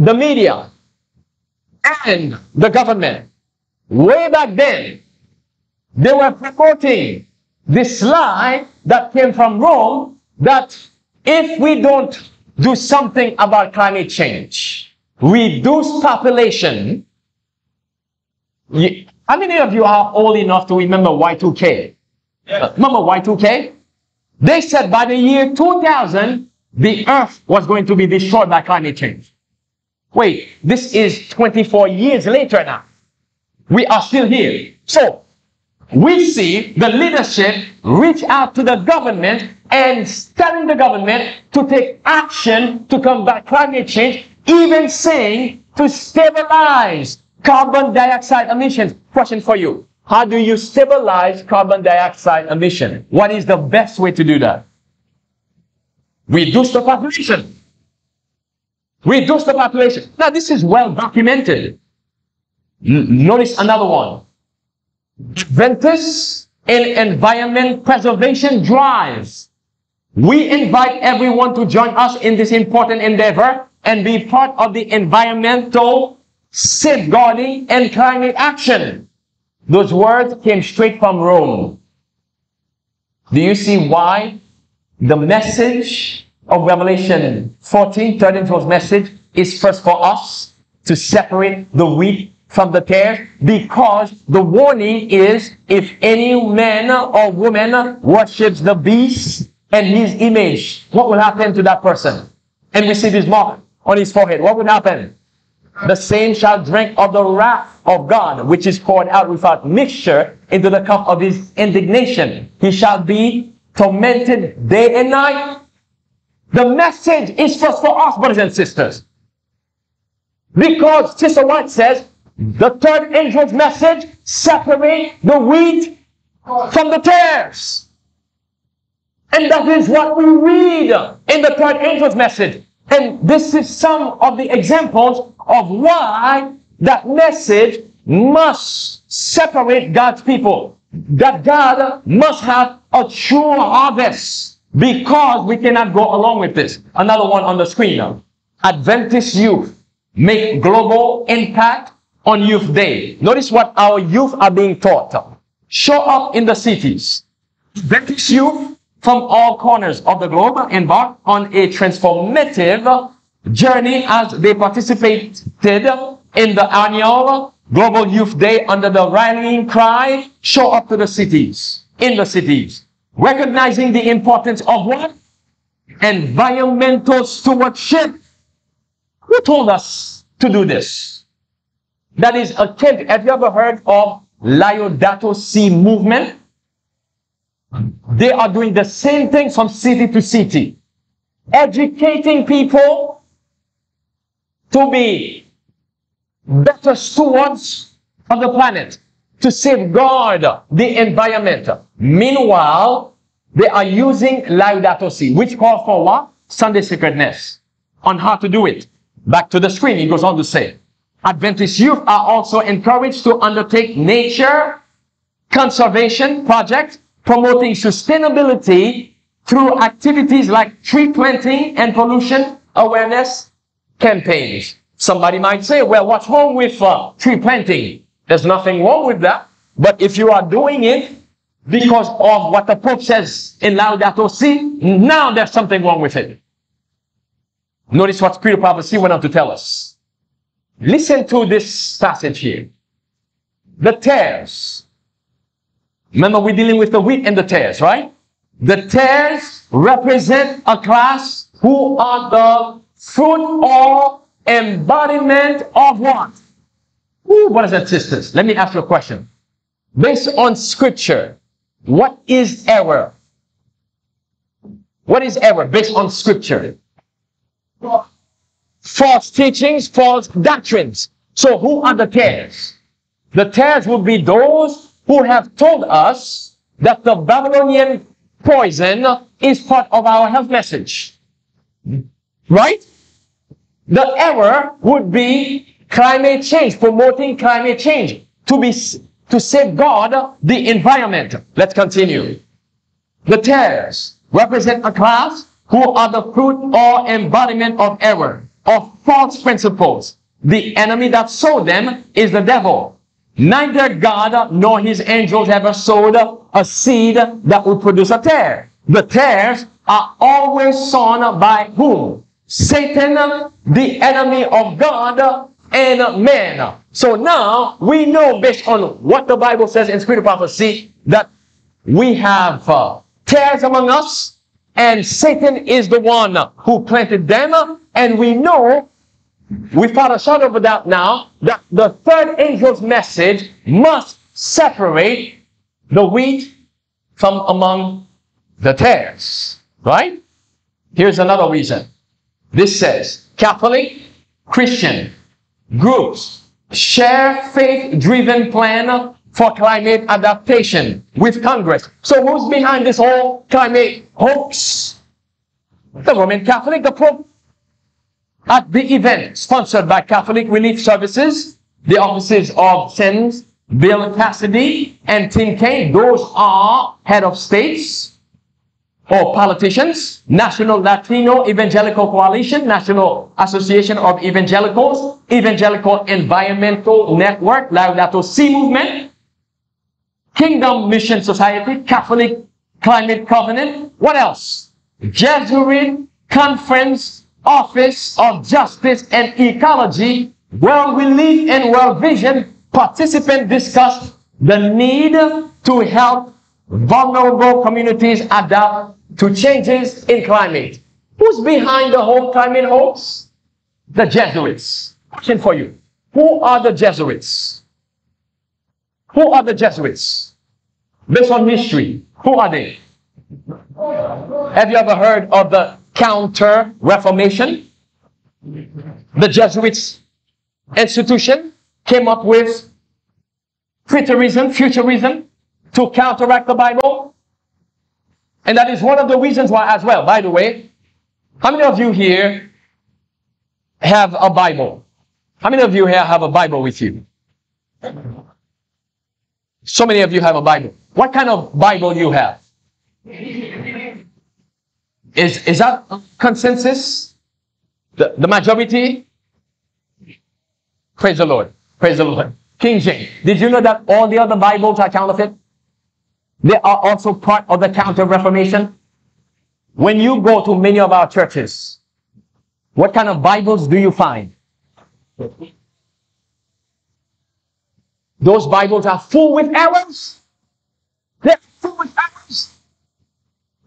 the media, and the government, way back then, they were promoting this lie that came from Rome that if we don't do something about climate change, reduce population. How many of you are old enough to remember Y2K? Yes. Remember Y2K? They said by the year 2000, the earth was going to be destroyed by climate change. Wait, this is 24 years later now. We are still here. So, we see the leadership reach out to the government and telling the government to take action to combat climate change, even saying to stabilize carbon dioxide emissions. Question for you. How do you stabilize carbon dioxide emission? What is the best way to do that? Reduce the population. Reduce the population. Now, this is well documented. N notice another one. Adventists in environment preservation drives. We invite everyone to join us in this important endeavor and be part of the environmental safeguarding and climate action. Those words came straight from Rome. Do you see why the message of Revelation 14, 13, 12 message is first for us to separate the wheat from the tares because the warning is if any man or woman worships the beast and his image, what will happen to that person? And we see this mark on his forehead. What would happen? The same shall drink of the wrath of God, which is poured out without mixture into the cup of his indignation. He shall be tormented day and night. The message is first for us, brothers and sisters. Because Sister White says, the third angel's message, separate the wheat from the tares. And that is what we read in the third angel's message. And this is some of the examples of why that message must separate God's people. That God must have a true harvest because we cannot go along with this. Another one on the screen now. Adventist youth make global impact on Youth Day. Notice what our youth are being taught. Show up in the cities. Adventist youth from all corners of the globe embark on a transformative journey as they participated in the annual Global Youth Day under the rallying cry, show up to the cities, in the cities, recognizing the importance of what? Environmental stewardship. Who told us to do this? that is uh, akin. Have you ever heard of Laudato Si movement? They are doing the same thing from city to city, educating people to be better stewards of the planet, to safeguard the environment. Meanwhile, they are using Laudato Si, which calls for what? Sunday sacredness, on how to do it. Back to the screen, he goes on to say, Adventist youth are also encouraged to undertake nature conservation projects promoting sustainability through activities like tree planting and pollution awareness campaigns. Somebody might say, well, what's wrong with uh, tree planting? There's nothing wrong with that. But if you are doing it because of what the Pope says in Laudato Si, now there's something wrong with it. Notice what of Prophecy went on to tell us. Listen to this passage here. The tares. Remember, we're dealing with the wheat and the tares, right? The tares represent a class who are the fruit or embodiment of what? Ooh, is that, sisters? Let me ask you a question. Based on scripture, what is error? What is error based on scripture? False teachings, false doctrines. So who are the tares? The tares would be those who have told us that the Babylonian poison is part of our health message. Right? The error would be climate change, promoting climate change to be to safeguard the environment. Let's continue. The tares represent a class who are the fruit or embodiment of error, of false principles. The enemy that sowed them is the devil. Neither God nor his angels ever sowed a seed that would produce a tare. The tares are always sown by whom? Satan, the enemy of God and man. So now we know based on what the Bible says in Spirit Prophecy that we have uh, tares among us and Satan is the one who planted them and we know without a shadow of a doubt now that the third angel's message must separate the wheat from among the tares. Right? Here's another reason. This says Catholic, Christian groups share faith-driven plan for climate adaptation with Congress. So who's behind this whole climate hoax? The Roman Catholic, the Pope. At the event sponsored by Catholic Relief Services, the offices of Sens, Bill Cassidy, and Tim Kaine, those are head of states or politicians, National Latino Evangelical Coalition, National Association of Evangelicals, Evangelical Environmental Network, Laudato Si Movement, Kingdom Mission Society, Catholic Climate Covenant, what else? Jesuit Conference Office of Justice and Ecology, World Relief and World Vision, participants discussed the need to help vulnerable communities adapt to changes in climate. Who's behind the whole climate hoax? The Jesuits. Question for you. Who are the Jesuits? Who are the Jesuits? Based on history, who are they? Have you ever heard of the Counter Reformation? The Jesuits institution came up with preterism, futurism to counteract the Bible. And that is one of the reasons why as well. By the way, how many of you here have a Bible? How many of you here have a Bible with you? So many of you have a Bible. What kind of Bible you have? Is, is that consensus? The, the majority? Praise the Lord. Praise the Lord. King James. Did you know that all the other Bibles are counterfeit? They are also part of the counter reformation. When you go to many of our churches, what kind of Bibles do you find? Those Bibles are full with errors. They're full with errors.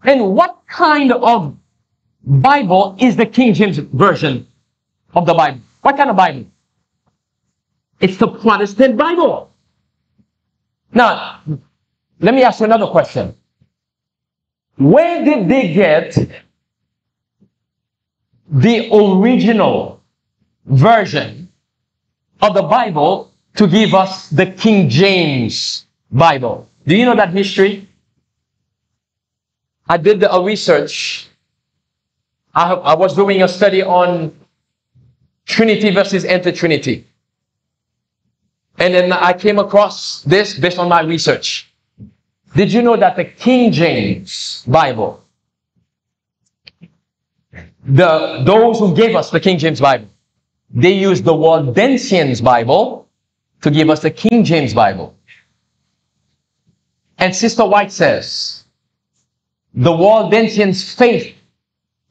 And what kind of Bible is the King James Version of the Bible? What kind of Bible? It's the Protestant Bible. Now, let me ask you another question. Where did they get the original version of the Bible to give us the King James Bible? Do you know that history? I did a research. I, I was doing a study on Trinity versus Anti-Trinity. And then I came across this based on my research. Did you know that the King James Bible, the, those who gave us the King James Bible, they use the Waldensians Bible to give us the King James Bible. And Sister White says, the Waldensians' faith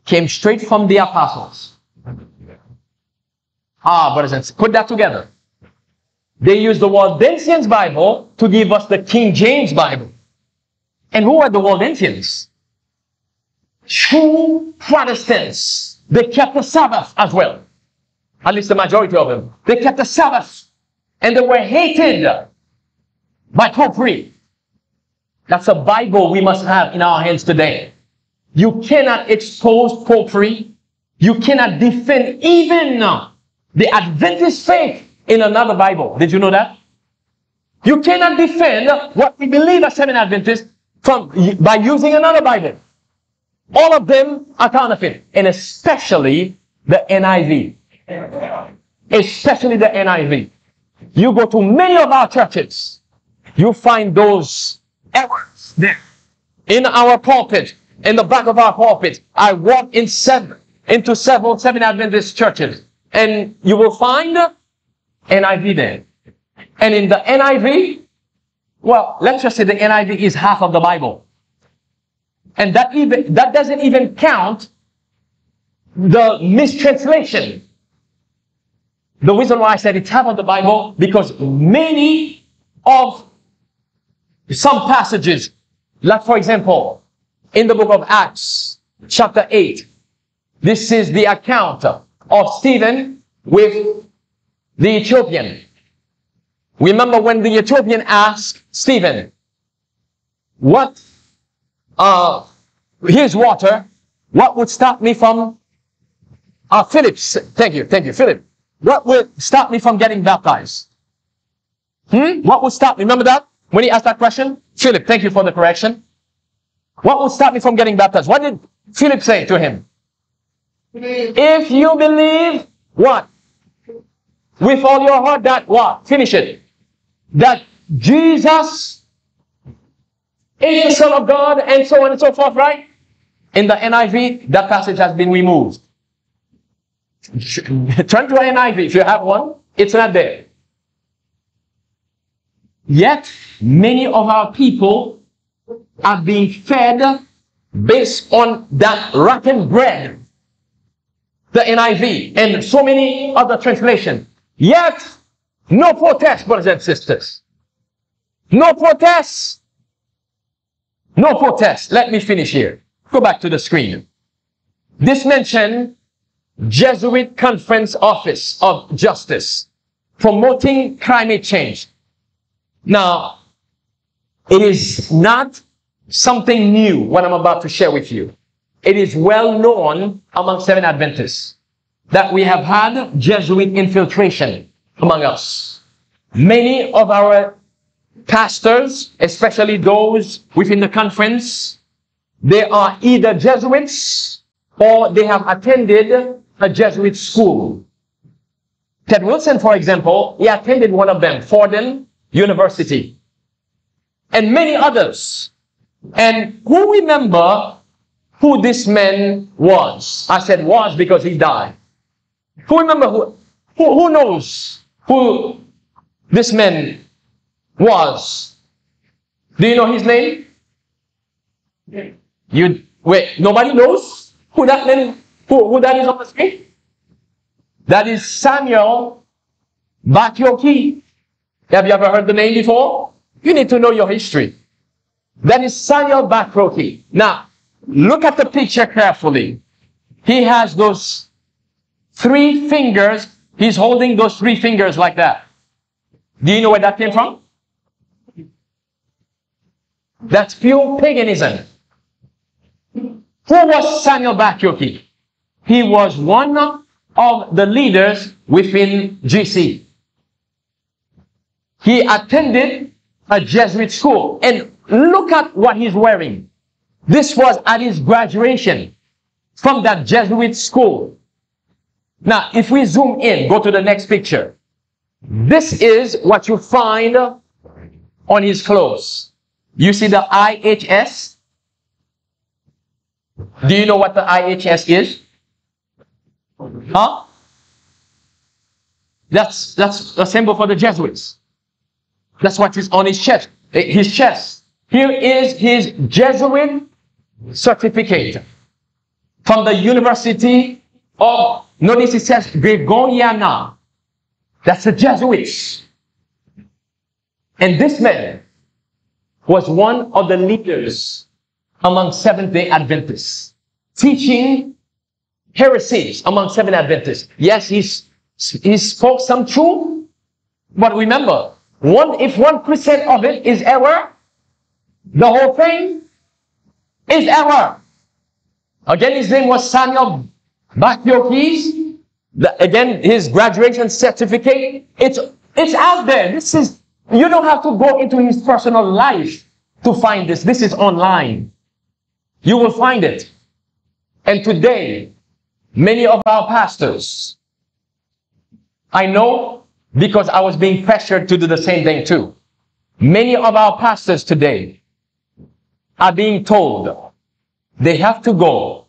came straight from the apostles. Ah, brothers and put that together. They used the Waldensians Bible to give us the King James Bible. And who are the Waldensians? True Protestants. They kept the Sabbath as well. At least the majority of them. They kept the Sabbath. And they were hated by popery. That's a Bible we must have in our hands today. You cannot expose popery. You cannot defend even uh, the Adventist faith in another Bible. Did you know that? You cannot defend what we believe as Seventh Adventists from by using another Bible. All of them are counterfeit, and especially the NIV. Especially the NIV. You go to many of our churches, you find those errors there. In our pulpit, in the back of our pulpit, I walk in seven, into several Seven Adventist churches, and you will find NIV there. And in the NIV, well, let's just say the NIV is half of the Bible. And that even, that doesn't even count the mistranslation. The reason why I said it's half of the Bible, because many of some passages, like for example, in the book of Acts, chapter 8, this is the account of Stephen with the Ethiopian. Remember when the Ethiopian asked Stephen, what, uh, here's water, what would stop me from, uh, Philip, thank you, thank you, Philip, what would stop me from getting baptized? Hmm? What would stop me? Remember that? When he asked that question? Philip, thank you for the correction. What would stop me from getting baptized? What did Philip say to him? If you believe, what? with all your heart that what? Finish it. That Jesus is the Son of God and so on and so forth, right? In the NIV, that passage has been removed. Turn to an NIV if you have one. It's not there. Yet, many of our people are being fed based on that rotten bread. The NIV and so many other translations. Yet, no protest, brothers and sisters. No protest. No protest. Let me finish here. Go back to the screen. This mentioned Jesuit Conference Office of Justice promoting climate change. Now, it is not something new what I'm about to share with you. It is well known among Seven Adventists that we have had Jesuit infiltration among us. Many of our pastors, especially those within the conference, they are either Jesuits or they have attended a Jesuit school. Ted Wilson, for example, he attended one of them, Fordham University, and many others. And who remember who this man was? I said was because he died. Who remember who, who, who knows who this man was? Do you know his name? You wait, nobody knows who that man who, who that is on the screen? That is Samuel Bacchiocchi. Have you ever heard the name before? You need to know your history. That is Samuel Bacchiocchi. Now, look at the picture carefully. He has those three fingers. He's holding those three fingers like that. Do you know where that came from? That's pure paganism. Who was Samuel Bacchiocchi? He was one of the leaders within GC. He attended a Jesuit school and look at what he's wearing. This was at his graduation from that Jesuit school. Now, if we zoom in, go to the next picture. This is what you find on his clothes. You see the IHS? Do you know what the IHS is? Huh? That's, that's a symbol for the Jesuits. That's what is on his chest. Eh, his chest. Here is his Jesuit certificate from the University of, notice it says Gregoriana. That's the Jesuits. And this man was one of the leaders among Seventh day Adventists, teaching heresies among Seventh Adventists. Yes, he's, he spoke some truth, but remember, one, if one percent of it is error, the whole thing is error. Again, his name was Samuel Bachtiokis. Again, his graduation certificate. It's, it's out there. This is, you don't have to go into his personal life to find this. This is online. You will find it. And today, many of our pastors, I know because I was being pressured to do the same thing too. Many of our pastors today are being told they have to go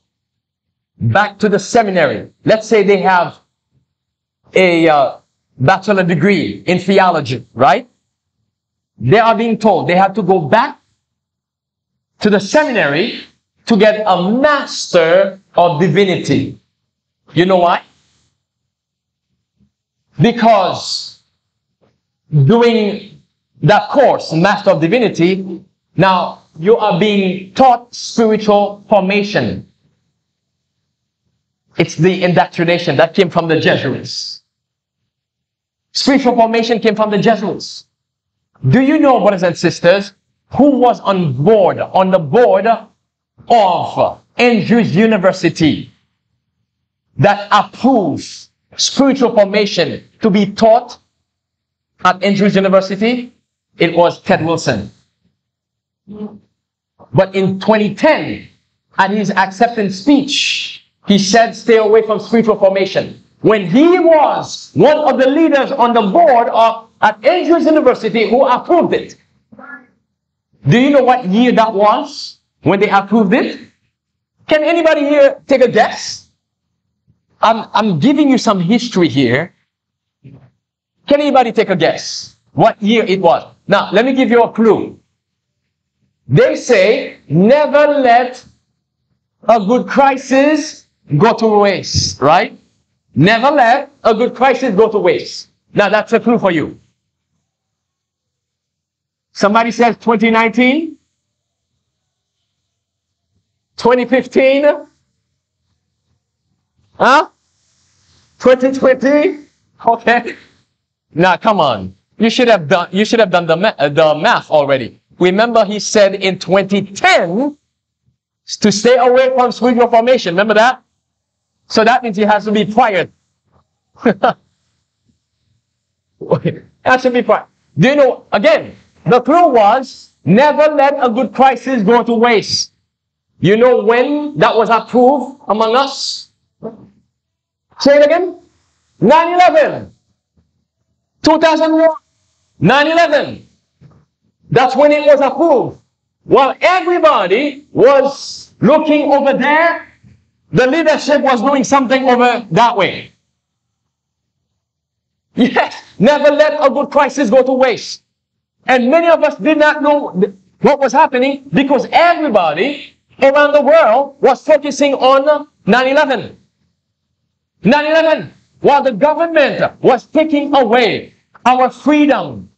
back to the seminary. Let's say they have a uh, bachelor degree in theology, right? They are being told they have to go back to the seminary to get a master of divinity. You know why? Because doing that course, Master of Divinity, now you are being taught spiritual formation. It's the indoctrination that came from the Jesuits. Spiritual formation came from the Jesuits. Do you know, brothers and sisters, who was on board, on the board of Andrews University that approves spiritual formation to be taught at Andrews University? It was Ted Wilson. But in 2010, at his acceptance speech, he said, stay away from spiritual formation. When he was one of the leaders on the board of at Andrews University who approved it. Do you know what year that was when they approved it? Can anybody here take a guess? I'm, I'm giving you some history here. Can anybody take a guess what year it was? Now, let me give you a clue. They say, never let a good crisis go to waste, right? Never let a good crisis go to waste. Now, that's a clue for you. Somebody says 2019? 2015? Huh? 2020? Okay. Now, come on. You should have done, you should have done the, ma- uh, the math already. Remember he said in 2010 to stay away from spiritual formation. Remember that? So that means he has to be prior. has to be prior. Do you know, again, the clue was never let a good crisis go to waste. You know when that was approved among us? Say it again. 9-11. 2001. 9-11. That's when it was approved. While everybody was looking over there, the leadership was doing something over that way. Yes, never let a good crisis go to waste. And many of us did not know what was happening because everybody around the world was focusing on 9-11. 9-11, while the government was taking away our freedom.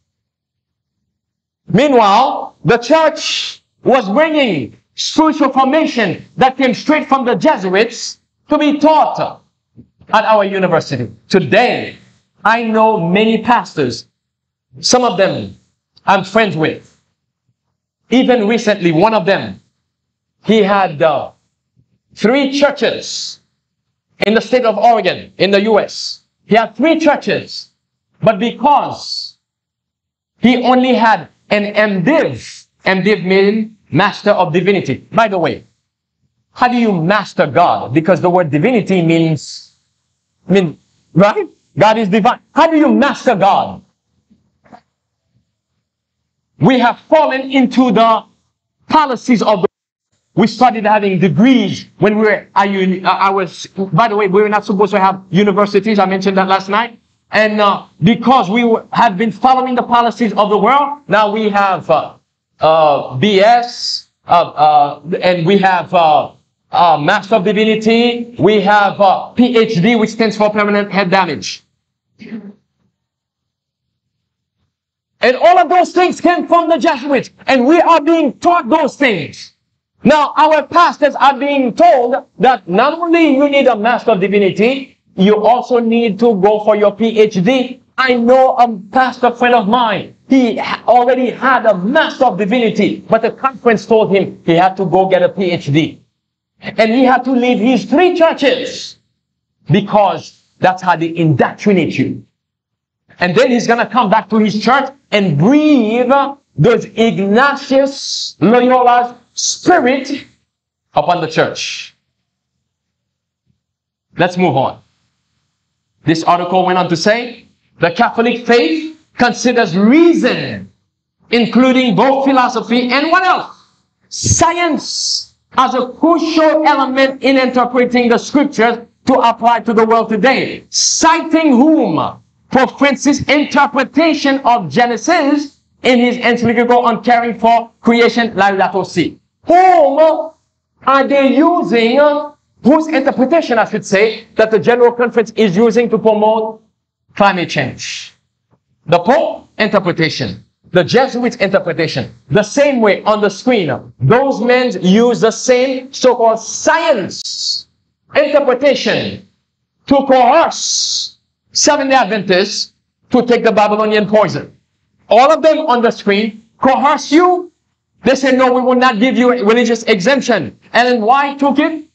Meanwhile, the church was bringing spiritual formation that came straight from the Jesuits to be taught at our university. Today, I know many pastors, some of them I'm friends with. Even recently, one of them, he had uh, three churches in the state of Oregon, in the US. He had three churches, but because he only had an MDiv, MDiv means Master of Divinity. By the way, how do you master God? Because the word divinity means, mean, right? God is divine. How do you master God? We have fallen into the policies of the we started having degrees when we were, I, I was, by the way, we were not supposed to have universities. I mentioned that last night. And uh, because we have been following the policies of the world, now we have uh, uh, BS, uh, uh, and we have uh, uh, Master of Divinity, we have uh, PhD, which stands for Permanent Head Damage. And all of those things came from the Jesuits, and we are being taught those things. Now, our pastors are being told that not only you need a Master of Divinity, you also need to go for your PhD. I know a pastor friend of mine. He already had a Master of Divinity, but the conference told him he had to go get a PhD. And he had to leave his three churches because that's how they indoctrinate you. And then he's going to come back to his church and breathe those Ignatius Loyola's spirit upon the church. Let's move on. This article went on to say the Catholic faith considers reason, including both philosophy and what else? Science as a crucial element in interpreting the scriptures to apply to the world today. Citing whom? Pope Francis' interpretation of Genesis in his encyclical on caring for creation, Laudato Si. Whom are they using, whose interpretation, I should say, that the General Conference is using to promote climate change? The Pope interpretation, the Jesuits interpretation, the same way on the screen. Those men use the same so-called science interpretation to coerce Seventh day Adventists to take the Babylonian poison. All of them on the screen coerce you. They said, no, we will not give you a religious exemption. And then why took it?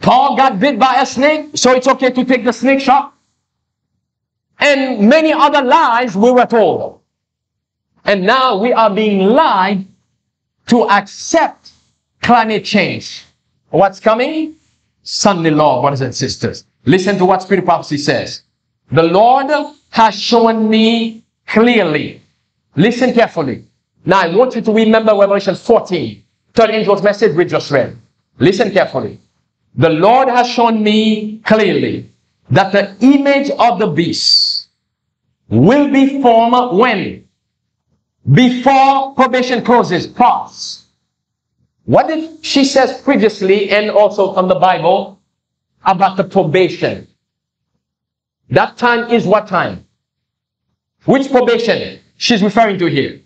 Paul got bit by a snake, so it's okay to take the snake shot. And many other lies we were told. And now we are being lied to accept climate change. What's coming? Sunday law, brothers and sisters. Listen to what Spirit Prophecy says. The Lord has shown me clearly. Listen carefully. Now I want you to remember Revelation 14, third angel's message we just read. Listen carefully. The Lord has shown me clearly that the image of the beast will be formed when? Before probation closes. Pause. What did she says previously and also from the Bible about the probation? That time is what time? Which probation she's referring to here?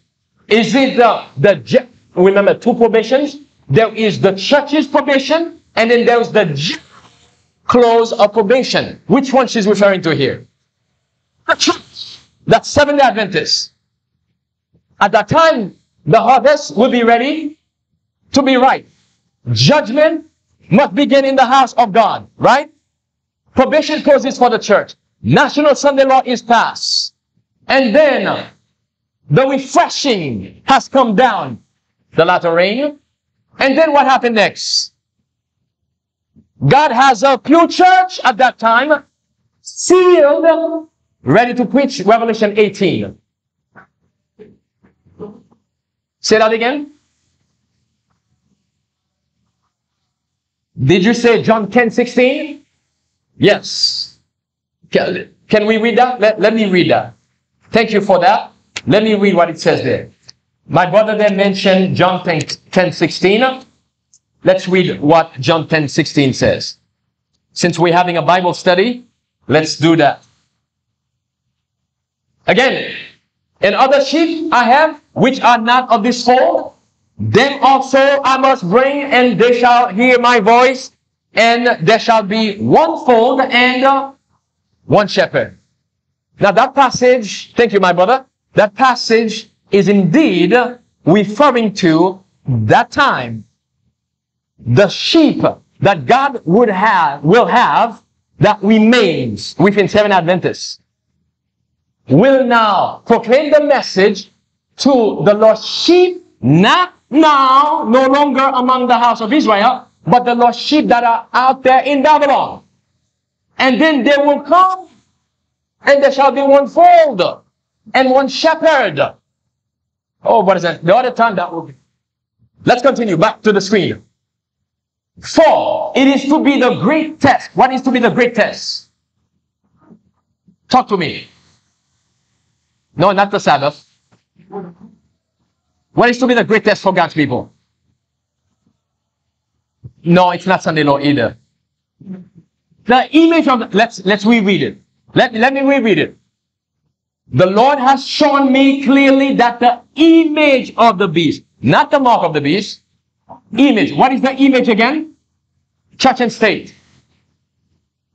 Is it the, the, remember two probations? There is the church's probation and then there's the close of probation. Which one she's referring to here? The church. That's Seventh-day Adventists. At that time, the harvest will be ready to be right. Judgment must begin in the house of God, right? Probation closes for the church. National Sunday law is passed. And then the refreshing has come down. The latter rain. And then what happened next? God has a pure church at that time, sealed, ready to preach Revelation 18. Say that again. Did you say John 10, 16? Yes. Can, can we read that? Let, let me read that. Thank you for that. Let me read what it says there. My brother then mentioned John 10, 10 16. Let's read what John 10, 16 says. Since we're having a Bible study, let's do that. Again, and other sheep I have, which are not of this fold, them also I must bring, and they shall hear my voice, and there shall be one fold and uh, one shepherd. Now that passage, thank you, my brother. That passage is indeed referring to that time. The sheep that God would have, will have, that remains within seven Adventists, will now proclaim the message to the lost sheep, not now, no longer among the house of Israel, but the lost sheep that are out there in Babylon. And then they will come, and there shall be one fold, and one shepherd. Oh, what is that? The other time that will be. Let's continue back to the screen. Four, it is to be the great test. What is to be the great test? Talk to me. No, not the Sabbath. What is to be the great test for God's people? No, it's not Sunday law either. The image of the, let's let's reread it. Let, let me reread it. The Lord has shown me clearly that the image of the beast, not the mark of the beast, image. What is the image again? Church and state.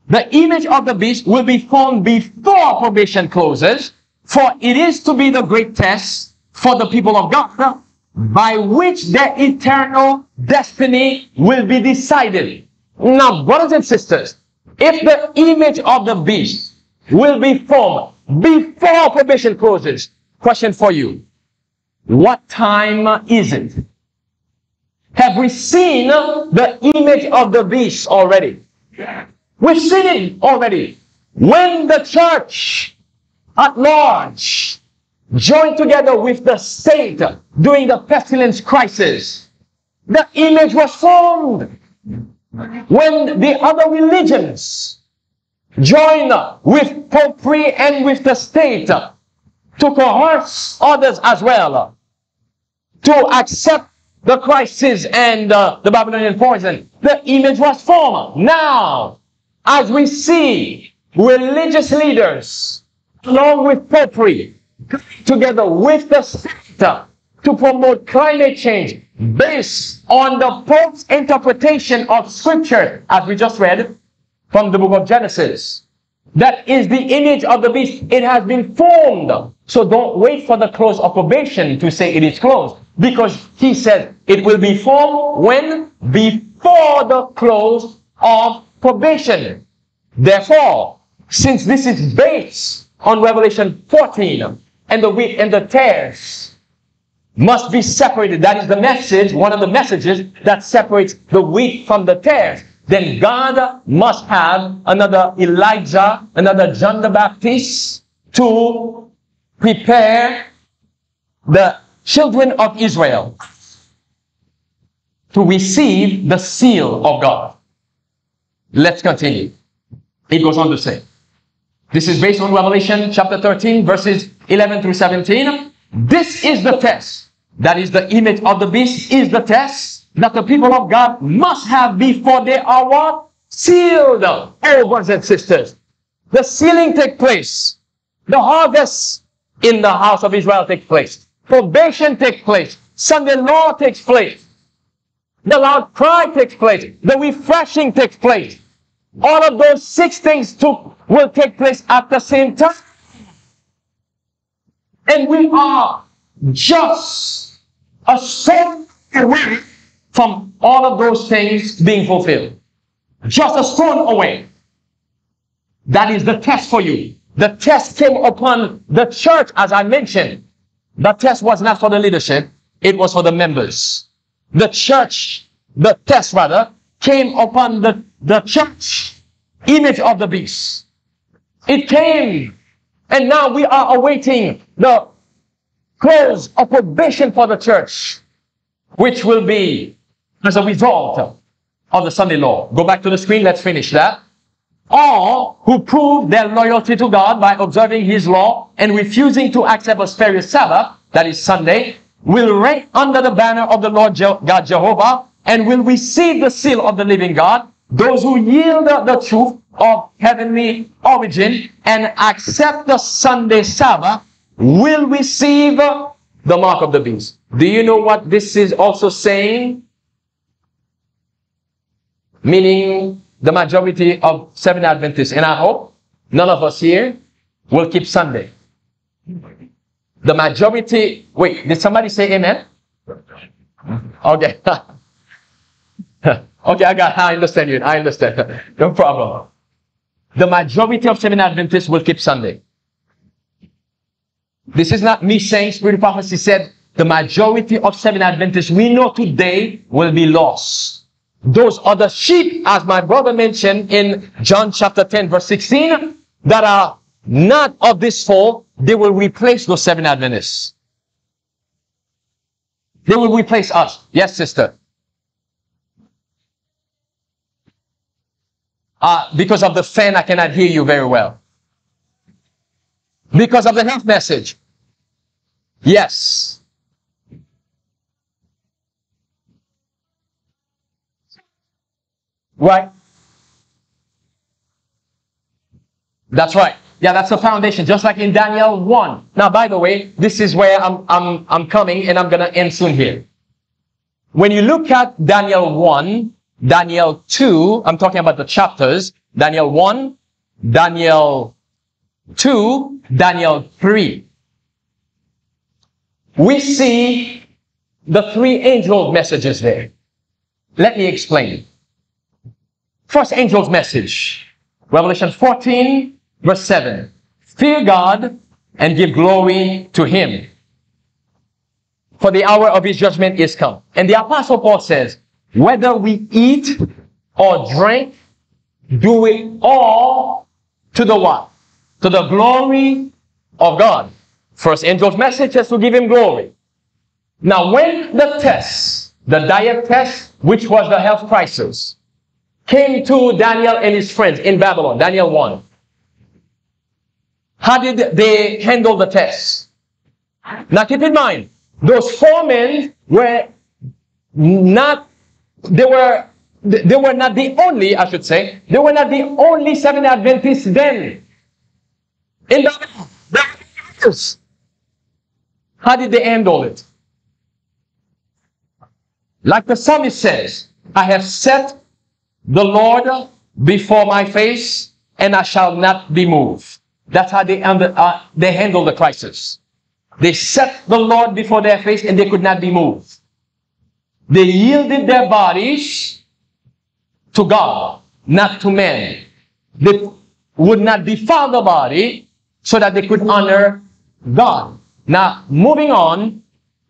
The image of the beast will be formed before probation closes, for it is to be the great test for the people of God, by which their eternal destiny will be decided. Now, brothers and sisters, if the image of the beast will be formed before probation closes, question for you. What time is it? Have we seen the image of the beast already? We've seen it already. When the church at large joined together with the state during the pestilence crisis, the image was formed. When the other religions joined with popery and with the state to coerce others as well to accept the crisis and uh, the Babylonian poison, the image was formed. Now, as we see religious leaders along with popery together with the state to promote climate change based on the Pope's interpretation of scripture, as we just read from the book of Genesis. That is the image of the beast. It has been formed. So don't wait for the close of probation to say it is closed. Because he said it will be formed when? Before the close of probation. Therefore, since this is based on Revelation 14 and the wheat and the tares must be separated. That is the message, one of the messages that separates the wheat from the tares. Then God must have another Elijah, another John the Baptist to prepare the children of Israel to receive the seal of God. Let's continue. It goes on to say, this is based on Revelation chapter 13, verses 11 through 17. This is the test. That is the image of the beast is the test that the people of God must have before they are what? Sealed. Oh, brothers and sisters. The sealing take place. The harvest in the house of Israel takes place. Probation takes place. Sunday law takes place. The loud cry takes place. The refreshing takes place. All of those six things took, will take place at the same time. And we are just a stone away from all of those things being fulfilled. Just a stone away. That is the test for you. The test came upon the church, as I mentioned. The test was not for the leadership, it was for the members. The church, the test rather, came upon the, the church, image of the beast. It came, and now we are awaiting the close of probation for the church, which will be as a result of the Sunday law. Go back to the screen, let's finish that. All who prove their loyalty to God by observing His law and refusing to accept a spurious Sabbath, that is Sunday, will reign under the banner of the Lord Je- God Jehovah and will receive the seal of the living God. Those who yield the truth of heavenly origin and accept the Sunday Sabbath will receive the mark of the beast. Do you know what this is also saying? Meaning the majority of seven Adventists, and I hope none of us here will keep Sunday. The majority, wait, did somebody say amen? Okay. okay, I got, I understand you. I understand. No problem. The majority of seven Adventists will keep Sunday. This is not me saying Spirit Prophecy said the majority of seven Adventists we know today will be lost. Those other sheep, as my brother mentioned in John chapter 10 verse 16, that are not of this fold, they will replace those seven Adventists. They will replace us. Yes, sister. Uh, because of the fan, I cannot hear you very well. Because of the health message. Yes. Right. That's right. Yeah, that's the foundation, just like in Daniel 1. Now, by the way, this is where I'm, I'm, I'm coming and I'm going to end soon here. When you look at Daniel 1, Daniel 2, I'm talking about the chapters, Daniel 1, Daniel 2, Daniel 3. We see the three angel messages there. Let me explain. First angel's message, Revelation 14, verse 7. Fear God and give glory to Him. For the hour of His judgment is come. And the Apostle Paul says, whether we eat or drink, do it all to the what? To the glory of God. First angel's message is to give him glory. Now when the test, the diet test, which was the health crisis, came to Daniel and his friends in Babylon, Daniel 1. How did they handle the test? Now keep in mind, those four men were not, they were, they were not the only, I should say, they were not the only seven Adventists then. In Babylon. How did they handle it? Like the psalmist says, I have set the Lord before my face and I shall not be moved. That's how they, under, uh, they handle the crisis. They set the Lord before their face and they could not be moved. They yielded their bodies to God, not to men. They would not defile the body so that they could honor God. Now, moving on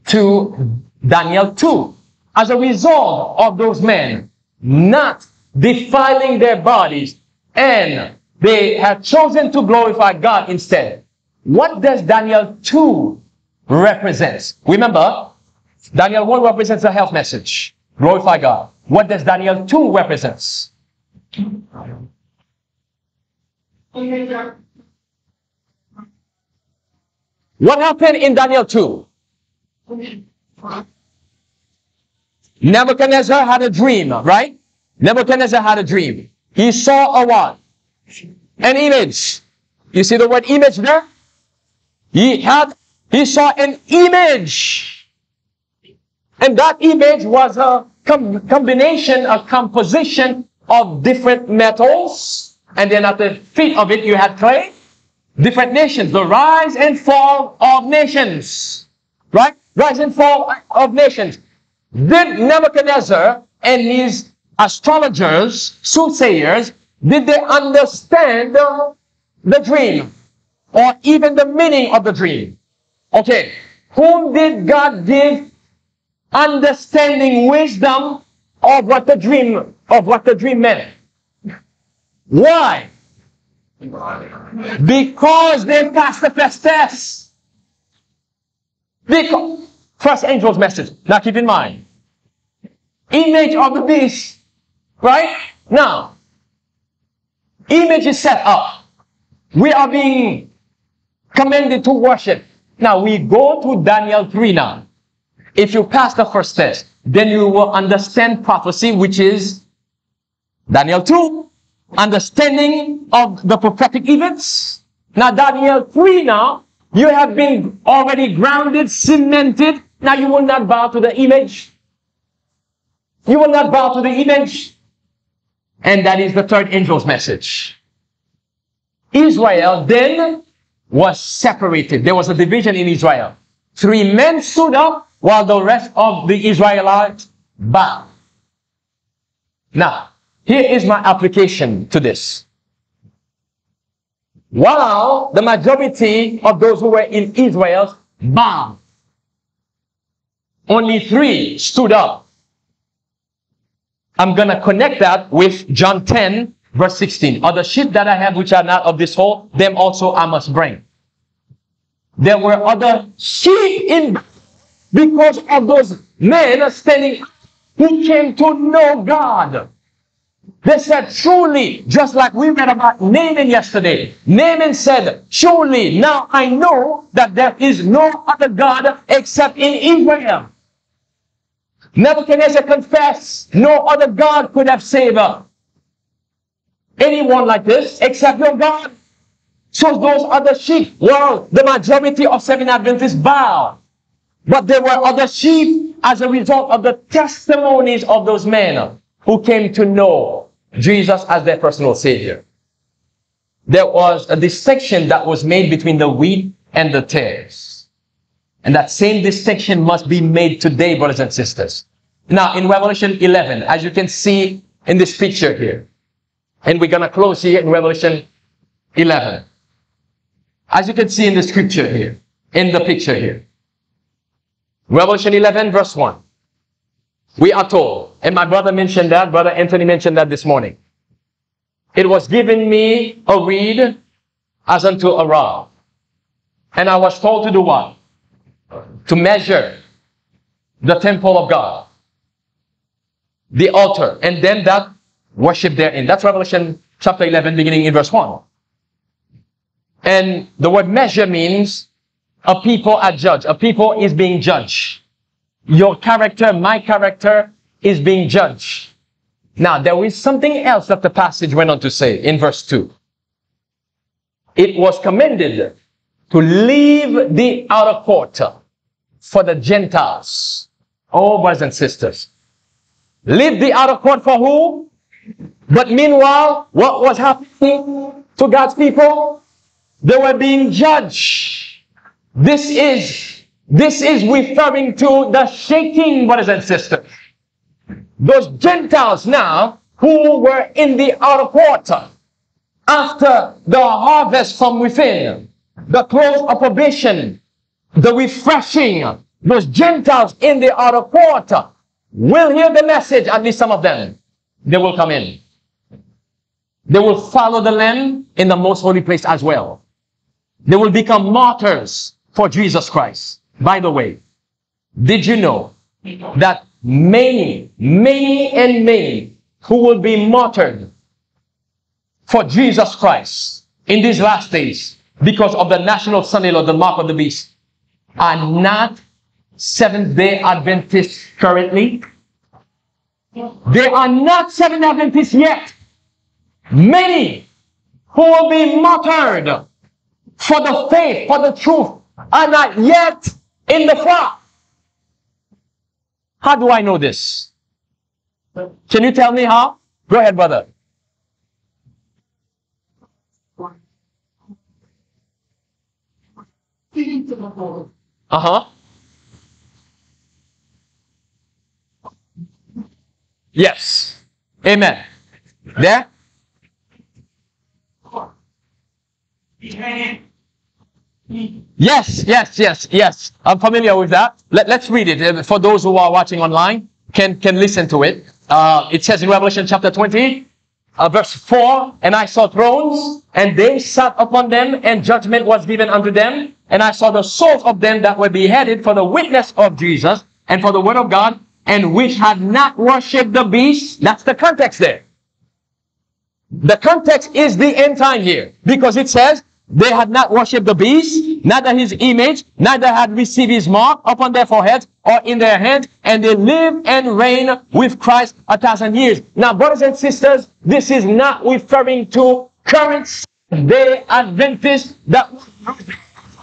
to Daniel 2. As a result of those men not defiling their bodies and they have chosen to glorify God instead. What does Daniel 2 represent? Remember, Daniel 1 represents a health message. Glorify God. What does Daniel 2 represent? What happened in Daniel 2? Nebuchadnezzar had a dream, right? Nebuchadnezzar had a dream. He saw a what? An image. You see the word image there? He had, he saw an image. And that image was a com combination, a composition of different metals. And then at the feet of it, you had clay. Different nations. The rise and fall of nations. Right? Rise and fall of nations. Did Nebuchadnezzar and his astrologers, soothsayers, did they understand the, the dream? Or even the meaning of the dream? Okay. Whom did God give understanding, wisdom of what the dream, of what the dream meant? Why? Because they passed the first test. Because, first angel's message. Now keep in mind. Image of the beast. Right? Now, image is set up. We are being commanded to worship. Now we go to Daniel 3 now. If you pass the first test, then you will understand prophecy, which is Daniel 2, understanding of the prophetic events. Now Daniel 3 now, you have been already grounded, cemented. Now you will not bow to the image. You will not bow to the image. And that is the third angel's message. Israel then was separated. There was a division in Israel. Three men stood up while the rest of the Israelites bowed. Now, here is my application to this. While the majority of those who were in Israel bowed, only three stood up. I'm going to connect that with John 10, verse 16. Of the sheep that I have which are not of this fold, them also I must bring. There were other sheep in because of those men standing who came to know God. They said, truly, just like we read about Naaman yesterday. Naaman said, truly, now I know that there is no other God except in Israel. Nebuchadnezzar confessed, no other God could have saved anyone like this except your God. So those other sheep, well, the majority of seven Adventists bow. But there were other sheep as a result of the testimonies of those men who came to know Jesus as their personal savior. There was a distinction that was made between the wheat and the tares. And that same distinction must be made today, brothers and sisters. Now, in Revelation 11, as you can see in this picture here, and we're going to close here in Revelation 11. As you can see in the scripture here, in the picture here. Revelation 11, verse 1. We are told, and my brother mentioned that, brother Anthony mentioned that this morning. It was given me a reed as unto a rod. And I was told to do what? To measure the temple of God, the altar, and then that worship therein. That's Revelation chapter 11, beginning in verse 1. And the word measure means a people are judged. A people is being judged. Your character, my character is being judged. Now, there is something else that the passage went on to say in verse 2. It was commended to leave the outer court for the Gentiles. Oh, brothers and sisters. Leave the outer court for who? But meanwhile, what was happening to God's people? They were being judged. This is, this is referring to the shaking, brothers and sisters. Those Gentiles now who were in the outer court after the harvest from within, the close of probation, the refreshing, those Gentiles in the outer court will hear the message, at least some of them. They will come in. They will follow the Lamb in the most holy place as well. They will become martyrs for Jesus Christ. By the way, did you know that many, many and many who will be martyred for Jesus Christ in these last days because of the National Sunday Law, the mark of the beast, are not Seventh day Adventists currently? They are not Seventh Adventists yet. Many who will be martyred for the faith, for the truth, are not yet in the flock. How do I know this? Can you tell me how? Go ahead, brother. Uh huh. Yes. Amen. There? Yes, yes, yes, yes. I'm familiar with that. Let, us read it. Uh, for those who are watching online, can, can listen to it. Uh, it says in Revelation chapter 20, uh, verse 4, And I saw thrones, and they sat upon them, and judgment was given unto them. And I saw the souls of them that were beheaded for the witness of Jesus, and for the word of God, and which had not worshipped the beast. That's the context there. The context is the end time here, because it says, they had not worshipped the beast, neither his image, neither had received his mark upon their foreheads or in their hands, and they live and reign with Christ a thousand years. Now, brothers and sisters, this is not referring to current day Adventists that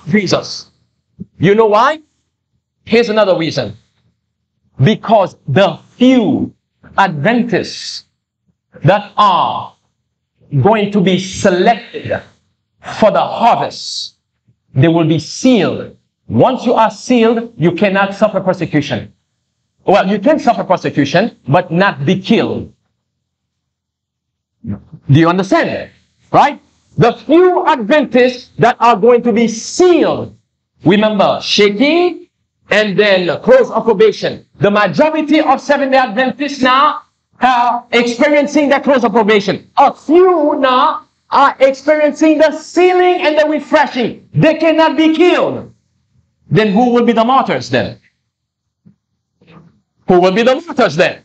Jesus. You know why? Here's another reason. Because the few Adventists that are going to be selected for the harvest. They will be sealed. Once you are sealed, you cannot suffer persecution. Well, you can suffer persecution, but not be killed. Do you understand? Right? The few Adventists that are going to be sealed. Remember, shaking and then close of probation. The majority of Seventh-day Adventists now are experiencing that close of probation. A few now are experiencing the sealing and the refreshing. They cannot be killed. Then who will be the martyrs then? Who will be the martyrs then?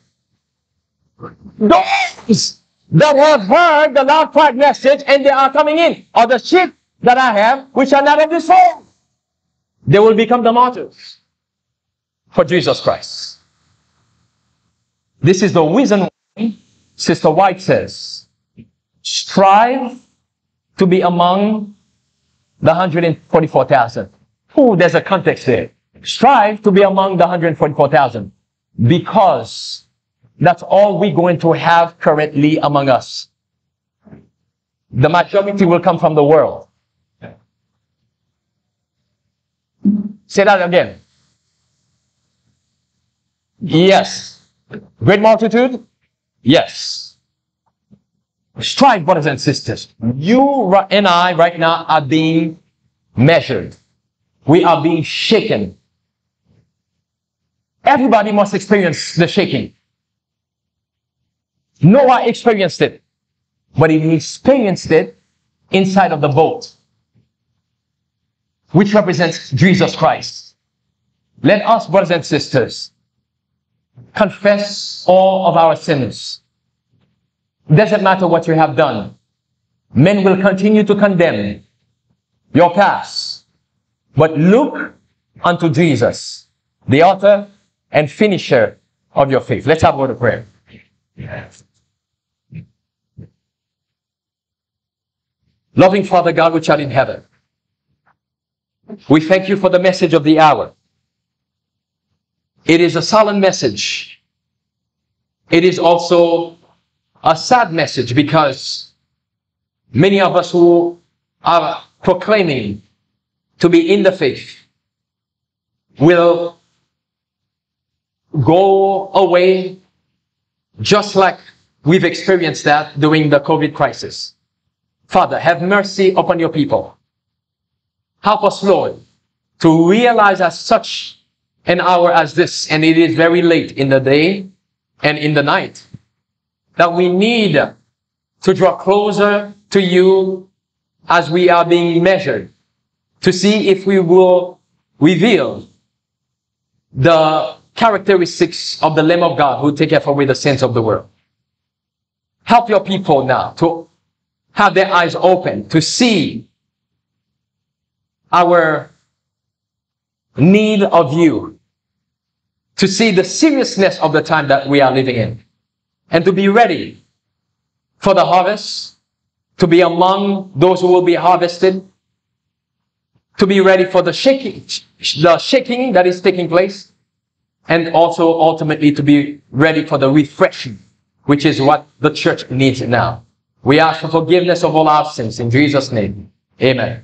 Those that have heard the loud cry message and they are coming in are the sheep that I have, which are not of this fold. They will become the martyrs for Jesus Christ. This is the reason why Sister White says, strive to be among the 144,000. Oh, there's a context there. Strive to be among the 144,000 because that's all we're going to have currently among us. The majority will come from the world. Say that again. Yes. Great multitude? Yes. Strive, brothers and sisters. You and I right now are being measured. We are being shaken. Everybody must experience the shaking. Noah experienced it, but he experienced it inside of the boat, which represents Jesus Christ. Let us, brothers and sisters, confess all of our sins. Doesn't matter what you have done. Men will continue to condemn your past. But look unto Jesus, the author and finisher of your faith. Let's have a word of prayer. Loving Father God, which art in heaven, we thank you for the message of the hour. It is a solemn message. It is also a sad message because many of us who are proclaiming to be in the faith will go away just like we've experienced that during the COVID crisis. Father, have mercy upon your people. Help us, Lord, to realize at such an hour as this, and it is very late in the day and in the night, that we need to draw closer to you as we are being measured to see if we will reveal the characteristics of the Lamb of God who taketh away the sins of the world. Help your people now to have their eyes open to see our need of you, to see the seriousness of the time that we are living in, and to be ready for the harvest, to be among those who will be harvested, to be ready for the shaking, the shaking that is taking place, and also ultimately to be ready for the refreshing, which is what the church needs now. We ask for forgiveness of all our sins in Jesus' name. Amen.